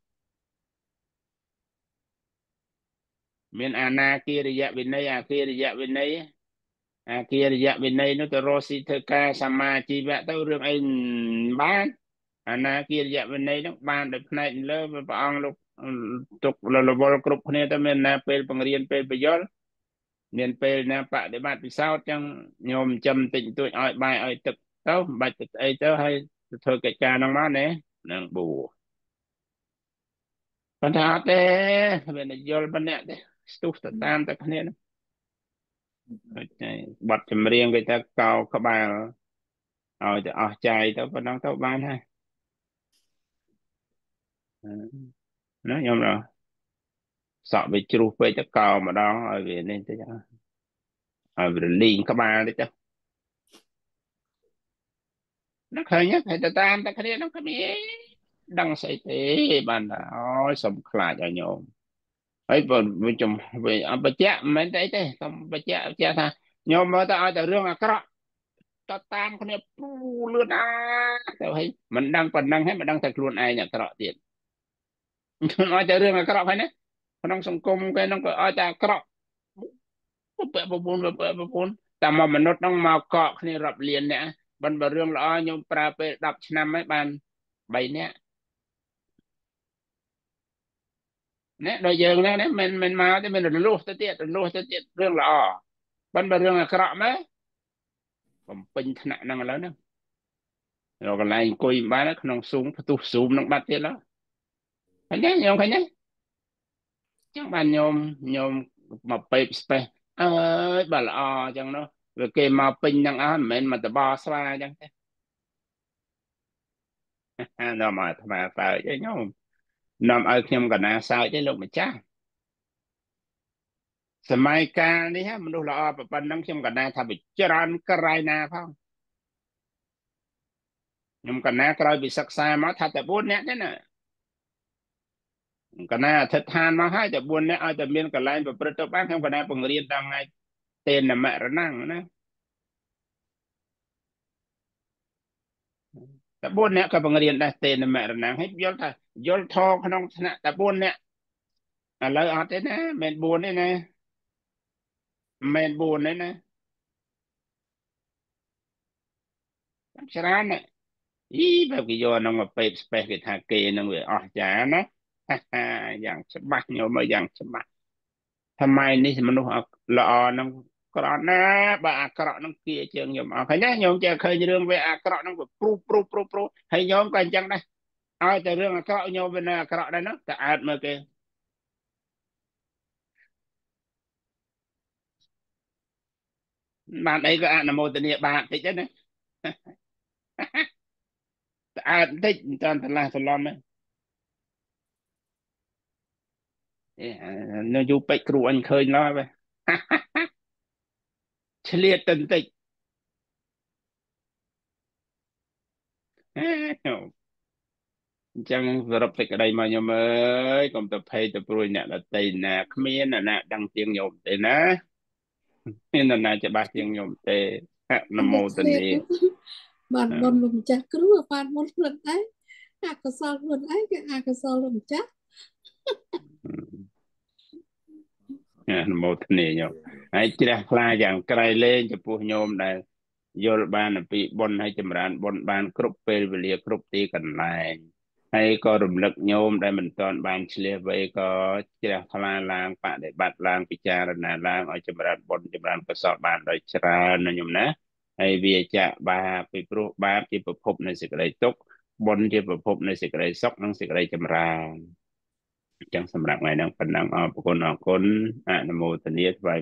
មានអាណាគារយៈវិន័យអាគារយៈវិន័យអាគារយៈវិន័យនោះទៅរកស៊ីធ្វើការសមាជីវៈទៅរឿងអីបានអាណាគារយៈវិន័យនោះបានដោយផ្នែកលើព្រះអង្គលោកទុករវល់គ្រប់គ្នាទៅមានណាពេលបង្រៀនពេលបយលមានពេលណាបដិបត្តិពិសោធន៍ចឹងញោមចំតិចតួចឲ្យបាយឲ្យទឹកទៅមិនបាច់ទៅអីទៅហើយទៅធ្វើកិច្ចការហ្នឹងមកណានឹងបួប៉ុន្តែអត់ទេវានយល់ប៉ុណ្ណេះទេ ស្ទុះទៅតាមតែគ្នាហ្នឹងហើយបတ်ចម្រៀងគេថាកោក្បាលឲ្យទៅអស់ចាយទៅប៉ុណ្ណឹងទៅបានហើយណាខ្ញុំរសក់វាជ្រុះពេកទៅកោម្ដងឲ្យវានេះទៅឲ្យវាលីងក្បាលទៅទៅនោះឃើញហើយទៅតាមតែគ្នានោះគ្មានដឹងស្អីទេបានថាអូយសុំខ្លាចឲ្យញោម ហើយបើវាចំវាអបច្ចៈមិនមែនទេទេសុំបច្ចៈជាថាញោមមើលទៅឲ្យតែរឿងអាក្រក់តតាមគ្នាពូលឿនអាទៅហើយមិនដឹងប៉ុណ្ណឹងហើយមិនដឹងតែខ្លួនឯងអាក្រក់ទៀតឲ្យតែរឿងអាក្រក់ហើយណាក្នុងសង្គមគេហ្នឹងក៏ឲ្យតែអាក្រក់ពាក់ប្រពន្ធពាក់ប្រពន្ធតែមកមនុស្សហ្នឹងមកកកគ្នារាប់លានអ្នកបិណ្ឌបើរឿងល្អខ្ញុំប្រើពេល10ឆ្នាំហើយបាន3នាក់ ណាដល់យើងហ្នឹងណាមិនមិនមកទេមិនរលុះទៅទៀតរលុះទៅទៀតរឿងល្អប៉ុន្តែរឿងអាក្រក់ម៉េចបំពេញថ្នាក់ហ្នឹងឥឡូវហ្នឹងរកកន្លែងអង្គុយបានក្នុងស៊ូមផ្ទុះស៊ូមនឹងបាត់ទៀតឡើយឃើញទេញោមឃើញទេចឹងបានញោមញោមមកពេបស្ពេះអើយបើល្អចឹងនោះវាគេមកពេញហ្នឹងអស់មិនមែនមកតបស្វាចឹងទេនាំមកអាត្មាសើចឯញោម នាំឲ្យខ្ញុំកណាសើចឯលោកម្ចាស់សម័យកាលនេះមនុស្សល្អប៉ុណ្ណឹងខ្ញុំកណាថាវាច្រើនក្រៃណាផងខ្ញុំកណាក្រោយពីសិក្សាមកថាតែ4នាក់ទេណាកណាអធិដ្ឋានមកហើយតែ4នាក់ឲ្យតែមានកន្លែងប្រព្រឹត្តទៅបានខ្ញុំកណាបង្រៀនតាំងថ្ងៃទេនមរណងណា តែ4នាក់ក៏បង្រៀនដែរទេនមរណងហើយយល់ថាយល់ធរក្នុងថ្នាក់តែ4នាក់ឥឡូវអត់ទេណាមិន4ទេណាមិន4ទេណាច្រើនណាអីបើគេយកហ្នឹងមកពេបស្ពេះគេថាគេហ្នឹងវាអស់ចាណាយ៉ាងច្បាស់ញោមយ៉ាងច្បាស់សម័យនេះមនុស្សល្អហ្នឹង ក្រក់ណាបើអាក្រក់ហ្នឹងគៀជាងញោមអស់ឃើញណាញោមចេះឃើញរឿងវាអាក្រក់ហ្នឹងវាព្រុសព្រុសព្រុសព្រុសហើយញោមក៏អញ្ចឹងដែរឲ្យតែរឿងអាក្រក់ញោមវានៅអាក្រក់ដែរហ្នឹងតែអើតមើលគេបានអីក៏អនុមោទនាបាបតិចដែរណាស្អាតបន្តិចមិនតាន់ឆ្លាស់ច្រឡំទេអេនៅយូពេកគ្រូអញឃើញឡើយ ឆ្លៀតទៅបន្តិចអញ្ចឹងសរុបសេចក្តីមកខ្ញុំអើយកុំទៅភ័យទៅព្រួយអ្នកដតីណាគ្មានអ្នកណាដឹងជាងខ្ញុំទេណាមានអ្នកណាច្បាស់ជាងខ្ញុំទេអនុមោទនាបានបុណ្យលោកម្ចាស់គ្រូបានបុណ្យខ្លួនឯងអកុសលខ្លួនឯងគឺអកុសលលោកម្ចាស់ អនុមោទនាញោមហើយជ្រះថ្លាយ៉ាងក្រៃលែងចំពោះញោមដែលយល់បានអំពីបុណ្យហើយចម្រើនបុណ្យបានគ្រប់ពេលវេលាគ្រប់ទីកន្លែងហើយក៏រំលឹកញោមដែលមិនទាន់បានឆ្លៀសវៃក៏ជ្រះថ្លាឡើងបដិបត្តិឡើងពិចារណាឡើងឲ្យចម្រើនបុណ្យចម្រើនកុសលបានដោយច្រើនណាញោមណាហើយវាចាក់បាបពីព្រោះបាបជាប្រភពនៃសេចក្តីទុក្ខបុណ្យជាប្រភពនៃសេចក្តីសុខនិងសេចក្តីចម្រើន អញ្ចឹងសម្រាប់ថ្ងៃហ្នឹងប៉ុណ្ណឹងអរគុណអរគុណអនុមោទនាថ្វាយ